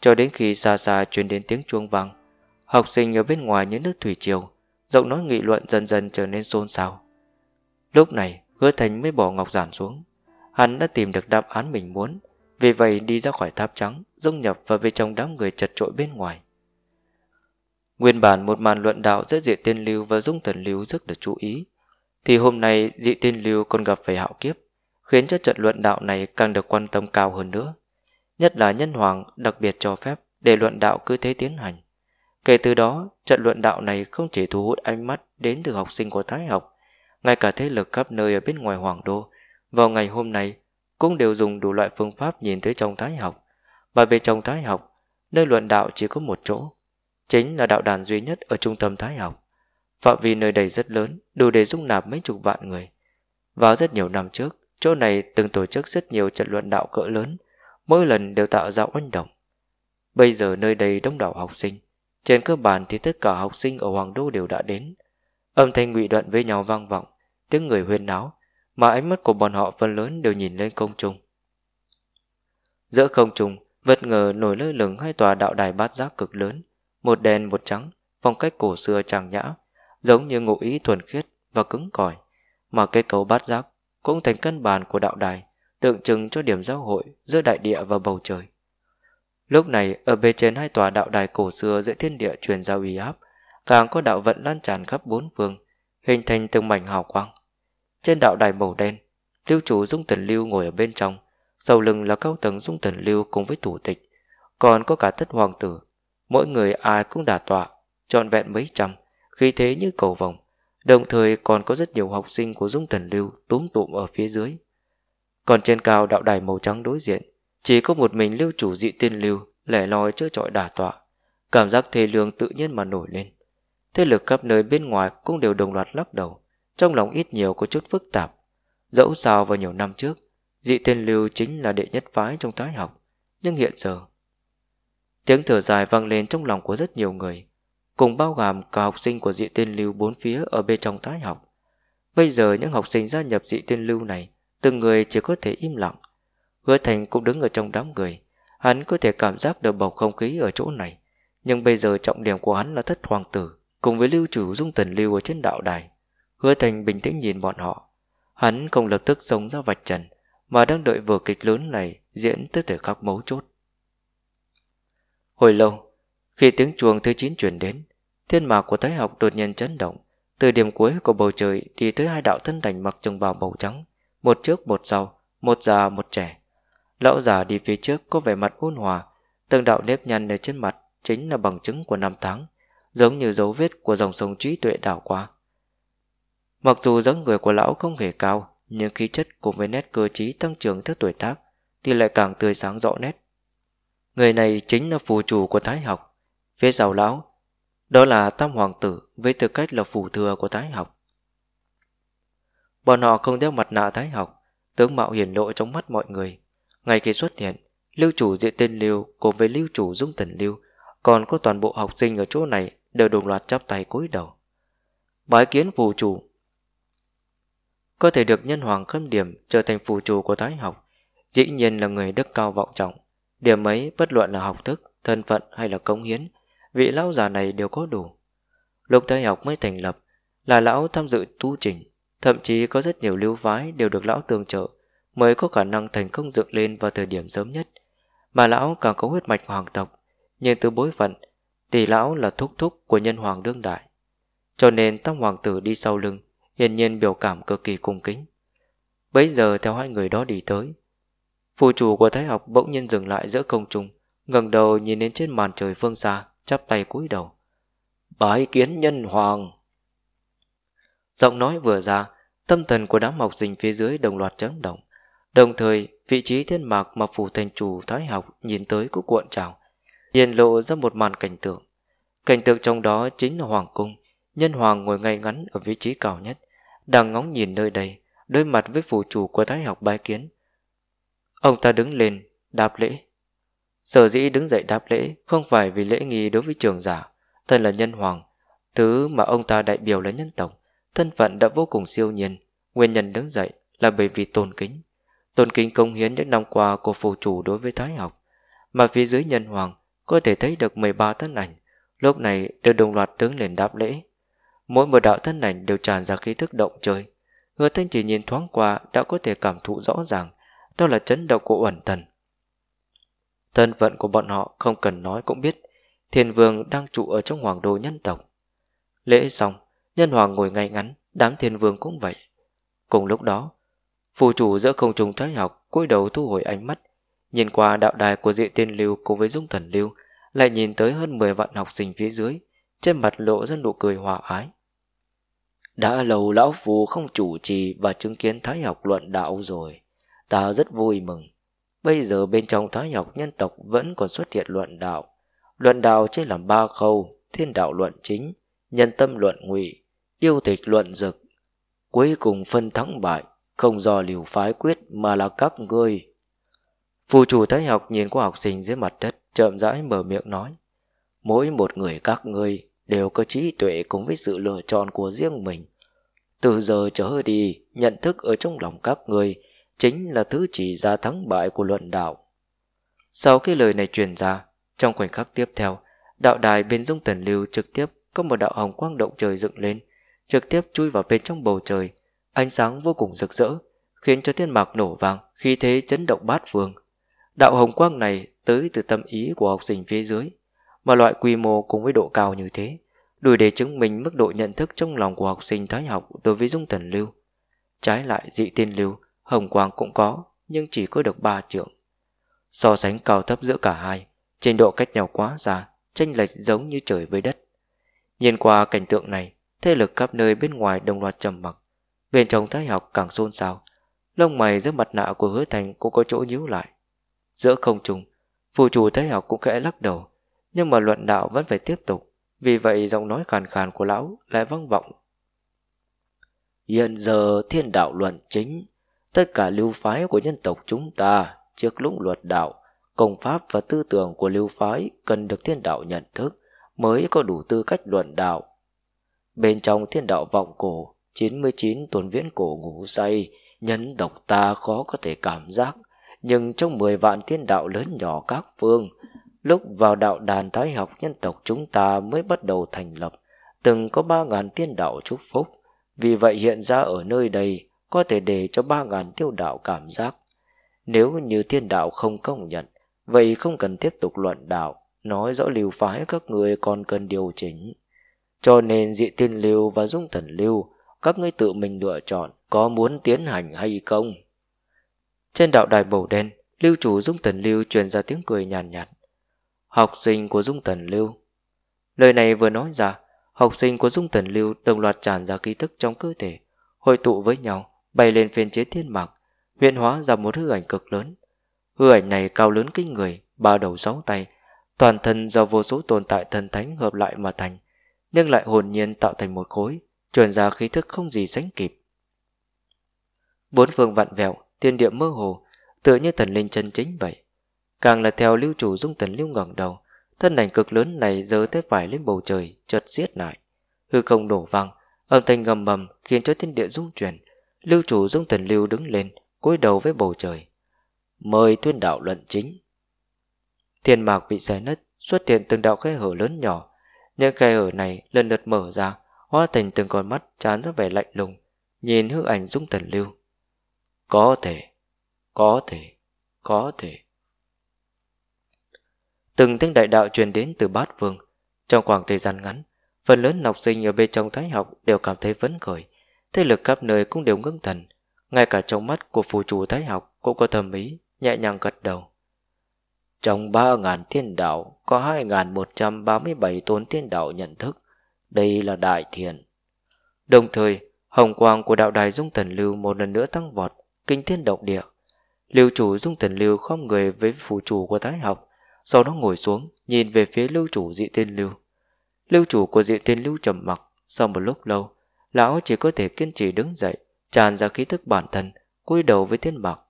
cho đến khi xa xa truyền đến tiếng chuông vang. Học sinh ở bên ngoài những nước thủy triều, giọng nói nghị luận dần dần trở nên xôn xao. Lúc này, hứa thành mới bỏ ngọc giản xuống. Hắn đã tìm được đáp án mình muốn, vì vậy đi ra khỏi tháp trắng, dung nhập vào bên trong đám người chật trội bên ngoài. Nguyên bản một màn luận đạo giữa Diệ Tiên Lưu và Dung Thần Lưu rất được chú ý, thì hôm nay Dị Tiên Lưu còn gặp phải hạo kiếp, khiến cho trận luận đạo này càng được quan tâm cao hơn nữa. Nhất là nhân hoàng đặc biệt cho phép để luận đạo cứ thế tiến hành. Kể từ đó, trận luận đạo này không chỉ thu hút ánh mắt đến từ học sinh của Thái học, ngay cả thế lực khắp nơi ở bên ngoài hoàng đô, vào ngày hôm nay cũng đều dùng đủ loại phương pháp nhìn tới trong Thái học. Và về trong Thái học, nơi luận đạo chỉ có một chỗ, chính là đạo đàn duy nhất ở trung tâm Thái học. Phạm vi nơi đây rất lớn, đủ để dung nạp mấy chục vạn người. Vào rất nhiều năm trước, chỗ này từng tổ chức rất nhiều trận luận đạo cỡ lớn, mỗi lần đều tạo ra oanh động. Bây giờ nơi đây đông đảo học sinh, trên cơ bản thì tất cả học sinh ở Hoàng Đô đều đã đến. Âm thanh ngụy đoạn với nhau vang vọng, tiếng người huyên náo, mà ánh mắt của bọn họ phần lớn đều nhìn lên công trung. Giữa không trung, bất ngờ nổi lơ lửng hai tòa đạo đài bát giác cực lớn, một đen một trắng, phong cách cổ xưa trang nhã, giống như ngụ ý thuần khiết và cứng cỏi, mà kết cấu bát giác cũng thành căn bản của đạo đài, tượng trưng cho điểm giao hội giữa đại địa và bầu trời. Lúc này, ở bề trên hai tòa đạo đài cổ xưa giữa thiên địa truyền giao uy áp, càng có đạo vận lan tràn khắp bốn phương, hình thành từng mảnh hào quang. Trên đạo đài màu đen, lưu chủ Dung Tần Lưu ngồi ở bên trong, sau lưng là cao tầng Dung Tần Lưu cùng với thủ tịch, còn có cả tất hoàng tử. Mỗi người ai cũng đả tọa, trọn vẹn mấy trăm, khí thế như cầu vòng, đồng thời còn có rất nhiều học sinh của Dung Thần Lưu túm tụm ở phía dưới. Còn trên cao đạo đài màu trắng đối diện, chỉ có một mình lưu chủ dị tiên lưu lẻ loi chơi trọi đả tọa, cảm giác thê lương tự nhiên mà nổi lên. Thế lực khắp nơi bên ngoài cũng đều đồng loạt lắc đầu, trong lòng ít nhiều có chút phức tạp. Dẫu sao vào nhiều năm trước, dị tiên lưu chính là đệ nhất phái trong thái học, nhưng hiện giờ... Tiếng thở dài vang lên trong lòng của rất nhiều người, cùng bao gồm cả học sinh của dị tiên lưu bốn phía ở bên trong thái học. Bây giờ những học sinh gia nhập dị tiên lưu này, từng người chỉ có thể im lặng. Hứa Thành cũng đứng ở trong đám người, hắn có thể cảm giác được bầu không khí ở chỗ này. Nhưng bây giờ trọng điểm của hắn là thất hoàng tử, cùng với lưu chủ dung tần lưu ở trên đạo đài. Hứa Thành bình tĩnh nhìn bọn họ. Hắn không lập tức sống ra vạch trần, mà đang đợi vở kịch lớn này diễn tới thời khắc mấu chốt. Hồi lâu, khi tiếng chuông thứ 9 truyền đến, thiên mạc của thái học đột nhiên chấn động. Từ điểm cuối của bầu trời đi tới hai đạo thân đành mặc trường bào màu trắng, một trước một sau, một già một trẻ. Lão già đi phía trước có vẻ mặt ôn hòa, từng đạo nếp nhăn ở trên mặt chính là bằng chứng của năm tháng, giống như dấu vết của dòng sông trí tuệ đảo qua. Mặc dù dáng người của lão không hề cao, nhưng khí chất cùng với nét cơ trí tăng trưởng theo tuổi tác thì lại càng tươi sáng rõ nét. Người này chính là phù chủ của Thái học. Phía sau lão, đó là Tam Hoàng tử với tư cách là phù thừa của Thái học. Bọn họ không đeo mặt nạ Thái học, tướng mạo hiển lộ trong mắt mọi người. Ngay khi xuất hiện, lưu chủ diện tên Lưu cùng với lưu chủ Dung Tần Lưu còn có toàn bộ học sinh ở chỗ này đều đồng loạt chắp tay cúi đầu. Bái kiến phù chủ Có thể được nhân hoàng khâm điểm trở thành phù chủ của thái học, dĩ nhiên là người đức cao vọng trọng. Điểm ấy bất luận là học thức thân phận hay là công hiến, vị lão già này đều có đủ. lục Thái học mới thành lập, là lão tham dự tu trình, thậm chí có rất nhiều lưu phái đều được lão tương trợ, mới có khả năng thành công dựng lên vào thời điểm sớm nhất. Mà lão càng có huyết mạch hoàng tộc, nhưng từ bối phận, tỷ lão là thúc thúc của nhân hoàng đương đại. Cho nên tam hoàng tử đi sau lưng, hiển nhiên biểu cảm cực kỳ cung kính. Bấy giờ theo hai người đó đi tới, phù chủ của thái học bỗng nhiên dừng lại giữa công trung, ngẩng đầu nhìn đến trên màn trời phương xa, chắp tay cúi đầu. Bái kiến nhân hoàng. Giọng nói vừa ra, tâm thần của đám học sinh phía dưới đồng loạt chấn động. Đồng thời, vị trí thiên mạc mà phủ thành chủ thái học nhìn tới cũng cuộn trào, hiện lộ ra một màn cảnh tượng. Cảnh tượng trong đó chính là hoàng cung, nhân hoàng ngồi ngay ngắn ở vị trí cao nhất, đang ngóng nhìn nơi đây, đối mặt với phủ chủ của thái học bái kiến. Ông ta đứng lên, đáp lễ. Sở dĩ đứng dậy đáp lễ không phải vì lễ nghi đối với trường giả, thân là nhân hoàng, thứ mà ông ta đại biểu là nhân tộc, thân phận đã vô cùng siêu nhiên, nguyên nhân đứng dậy là bởi vì tôn kính. Tôn kính công hiến những năm qua của phù chủ đối với thái học, mà phía dưới nhân hoàng có thể thấy được 13 thân ảnh, lúc này đều đồng loạt đứng lên đáp lễ. Mỗi một đạo thân ảnh đều tràn ra khí thức động trời. Hứa thanh chỉ nhìn thoáng qua đã có thể cảm thụ rõ ràng, đó là chấn động của uẩn thần. Thân phận của bọn họ không cần nói cũng biết, thiên vương đang trụ ở trong hoàng đô nhân tộc. Lễ xong, nhân hoàng ngồi ngay ngắn, đám thiên vương cũng vậy. Cùng lúc đó, phù chủ giữa không trùng thái học cúi đầu thu hồi ánh mắt, nhìn qua đạo đài của dị tiên lưu cùng với dung thần lưu, lại nhìn tới hơn 10 vạn học sinh phía dưới, trên mặt lộ ra nụ cười hòa ái. Đã lâu lão phù không chủ trì và chứng kiến thái học luận đạo rồi, ta rất vui mừng. Bây giờ bên trong thái học nhân tộc vẫn còn xuất hiện luận đạo. Luận đạo chia làm ba khâu, thiên đạo luận chính, nhân tâm luận ngụy, tiêu tịch luận dực. Cuối cùng phân thắng bại, không do liều phái quyết mà là các ngươi. Phù chủ thái học nhìn qua học sinh dưới mặt đất, chậm rãi mở miệng nói. Mỗi một người các ngươi đều có trí tuệ cùng với sự lựa chọn của riêng mình. Từ giờ trở đi, nhận thức ở trong lòng các ngươi chính là thứ chỉ ra thắng bại của luận đạo. Sau khi lời này truyền ra, trong khoảnh khắc tiếp theo, đạo đài bên dung tần lưu trực tiếp có một đạo hồng quang động trời dựng lên, trực tiếp chui vào bên trong bầu trời, ánh sáng vô cùng rực rỡ, khiến cho thiên mạc nổ vàng khi thế chấn động bát phương. Đạo hồng quang này tới từ tâm ý của học sinh phía dưới, mà loại quy mô cùng với độ cao như thế, đủ để chứng minh mức độ nhận thức trong lòng của học sinh thái học đối với dung tần lưu. Trái lại dị tiên lưu, hồng quang cũng có, nhưng chỉ có được ba trượng. So sánh cao thấp giữa cả hai, trình độ cách nhau quá xa, tranh lệch giống như trời với đất. Nhìn qua cảnh tượng này, thế lực khắp nơi bên ngoài đồng loạt trầm mặc. Bên trong thái học càng xôn xao, lông mày giữa mặt nạ của hứa thành cũng có chỗ nhíu lại. Giữa không trùng, phù chủ thái học cũng khẽ lắc đầu, nhưng mà luận đạo vẫn phải tiếp tục, vì vậy giọng nói khàn khàn của lão lại vang vọng. Hiện giờ thiên đạo luận chính, tất cả lưu phái của nhân tộc chúng ta trước lúc luật đạo, công pháp và tư tưởng của lưu phái cần được thiên đạo nhận thức mới có đủ tư cách luận đạo. Bên trong thiên đạo vọng cổ, 99 tuần viễn cổ ngủ say, nhân tộc ta khó có thể cảm giác, nhưng trong 10 vạn thiên đạo lớn nhỏ các phương, lúc vào đạo đàn thái học nhân tộc chúng ta mới bắt đầu thành lập, từng có 3.000 thiên đạo chúc phúc, vì vậy hiện ra ở nơi đây có thể để cho ba ngàn tiêu đạo cảm giác. Nếu như thiên đạo không công nhận, vậy không cần tiếp tục luận đạo, nói rõ lưu phái các người còn cần điều chỉnh. Cho nên dị tiên lưu và dung thần lưu, các ngươi tự mình lựa chọn có muốn tiến hành hay không. Trên đạo đài bầu đen, lưu chủ dung thần lưu truyền ra tiếng cười nhàn nhạt, nhạt. Học sinh của dung thần lưu. Lời này vừa nói ra, học sinh của dung thần lưu đồng loạt tràn ra ký thức trong cơ thể, hội tụ với nhau, bay lên phiên chế thiên mạc, huyện hóa ra một hư ảnh cực lớn. Hư ảnh này cao lớn kinh người, ba đầu sáu tay, toàn thân do vô số tồn tại thần thánh hợp lại mà thành, nhưng lại hồn nhiên tạo thành một khối, truyền ra khí thức không gì sánh kịp. Bốn phương vặn vẹo, tiên địa mơ hồ, tựa như thần linh chân chính vậy. Càng là theo lưu chủ dung thần lưu ngẩng đầu, thân ảnh cực lớn này giơ tay phải lên bầu trời, chợt xiết lại. Hư không đổ vang, âm thanh gầm bầm khiến cho thiên địa rung chuyển. Lưu chủ dung tần lưu đứng lên, cúi đầu với bầu trời. Mời tuyên đạo luận chính. Thiên mạc bị xé nứt, xuất hiện từng đạo khe hở lớn nhỏ. Những khe hở này lần lượt mở ra, hóa thành từng con mắt chán ra vẻ lạnh lùng, nhìn hư ảnh Dung Tần Lưu. Có thể, có thể, có thể. Từng tiếng đại đạo truyền đến từ bát vương. Trong khoảng thời gian ngắn, phần lớn học sinh ở bên trong thái học đều cảm thấy phấn khởi. Thế lực khắp nơi cũng đều ngưng thần. Ngay cả trong mắt của phù chủ thái học cũng có thầm ý, nhẹ nhàng gật đầu. Trong 3.000 tiên đạo, có 2.137 tôn tiên đạo nhận thức. Đây là đại thiền. Đồng thời, hồng quang của đạo đài Dung Tần Lưu một lần nữa tăng vọt, kinh thiên động địa. Lưu chủ Dung Tần Lưu khom người với phù chủ của thái học, sau đó ngồi xuống, nhìn về phía lưu chủ dị tiên lưu. Lưu chủ của dị tiên lưu trầm mặc, sau một lúc lâu, lão chỉ có thể kiên trì đứng dậy, tràn ra khí thức bản thân, cúi đầu với tiên bạc.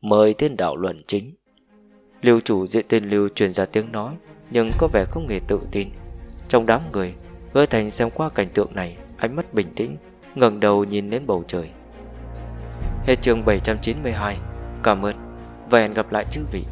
Mời tiên đạo luận chính. Lưu chủ diện tiên lưu truyền ra tiếng nói, nhưng có vẻ không hề tự tin. Trong đám người, hứa thành xem qua cảnh tượng này, ánh mắt bình tĩnh, ngẩng đầu nhìn lên bầu trời. Hết chương 792, cảm ơn và hẹn gặp lại chư vị.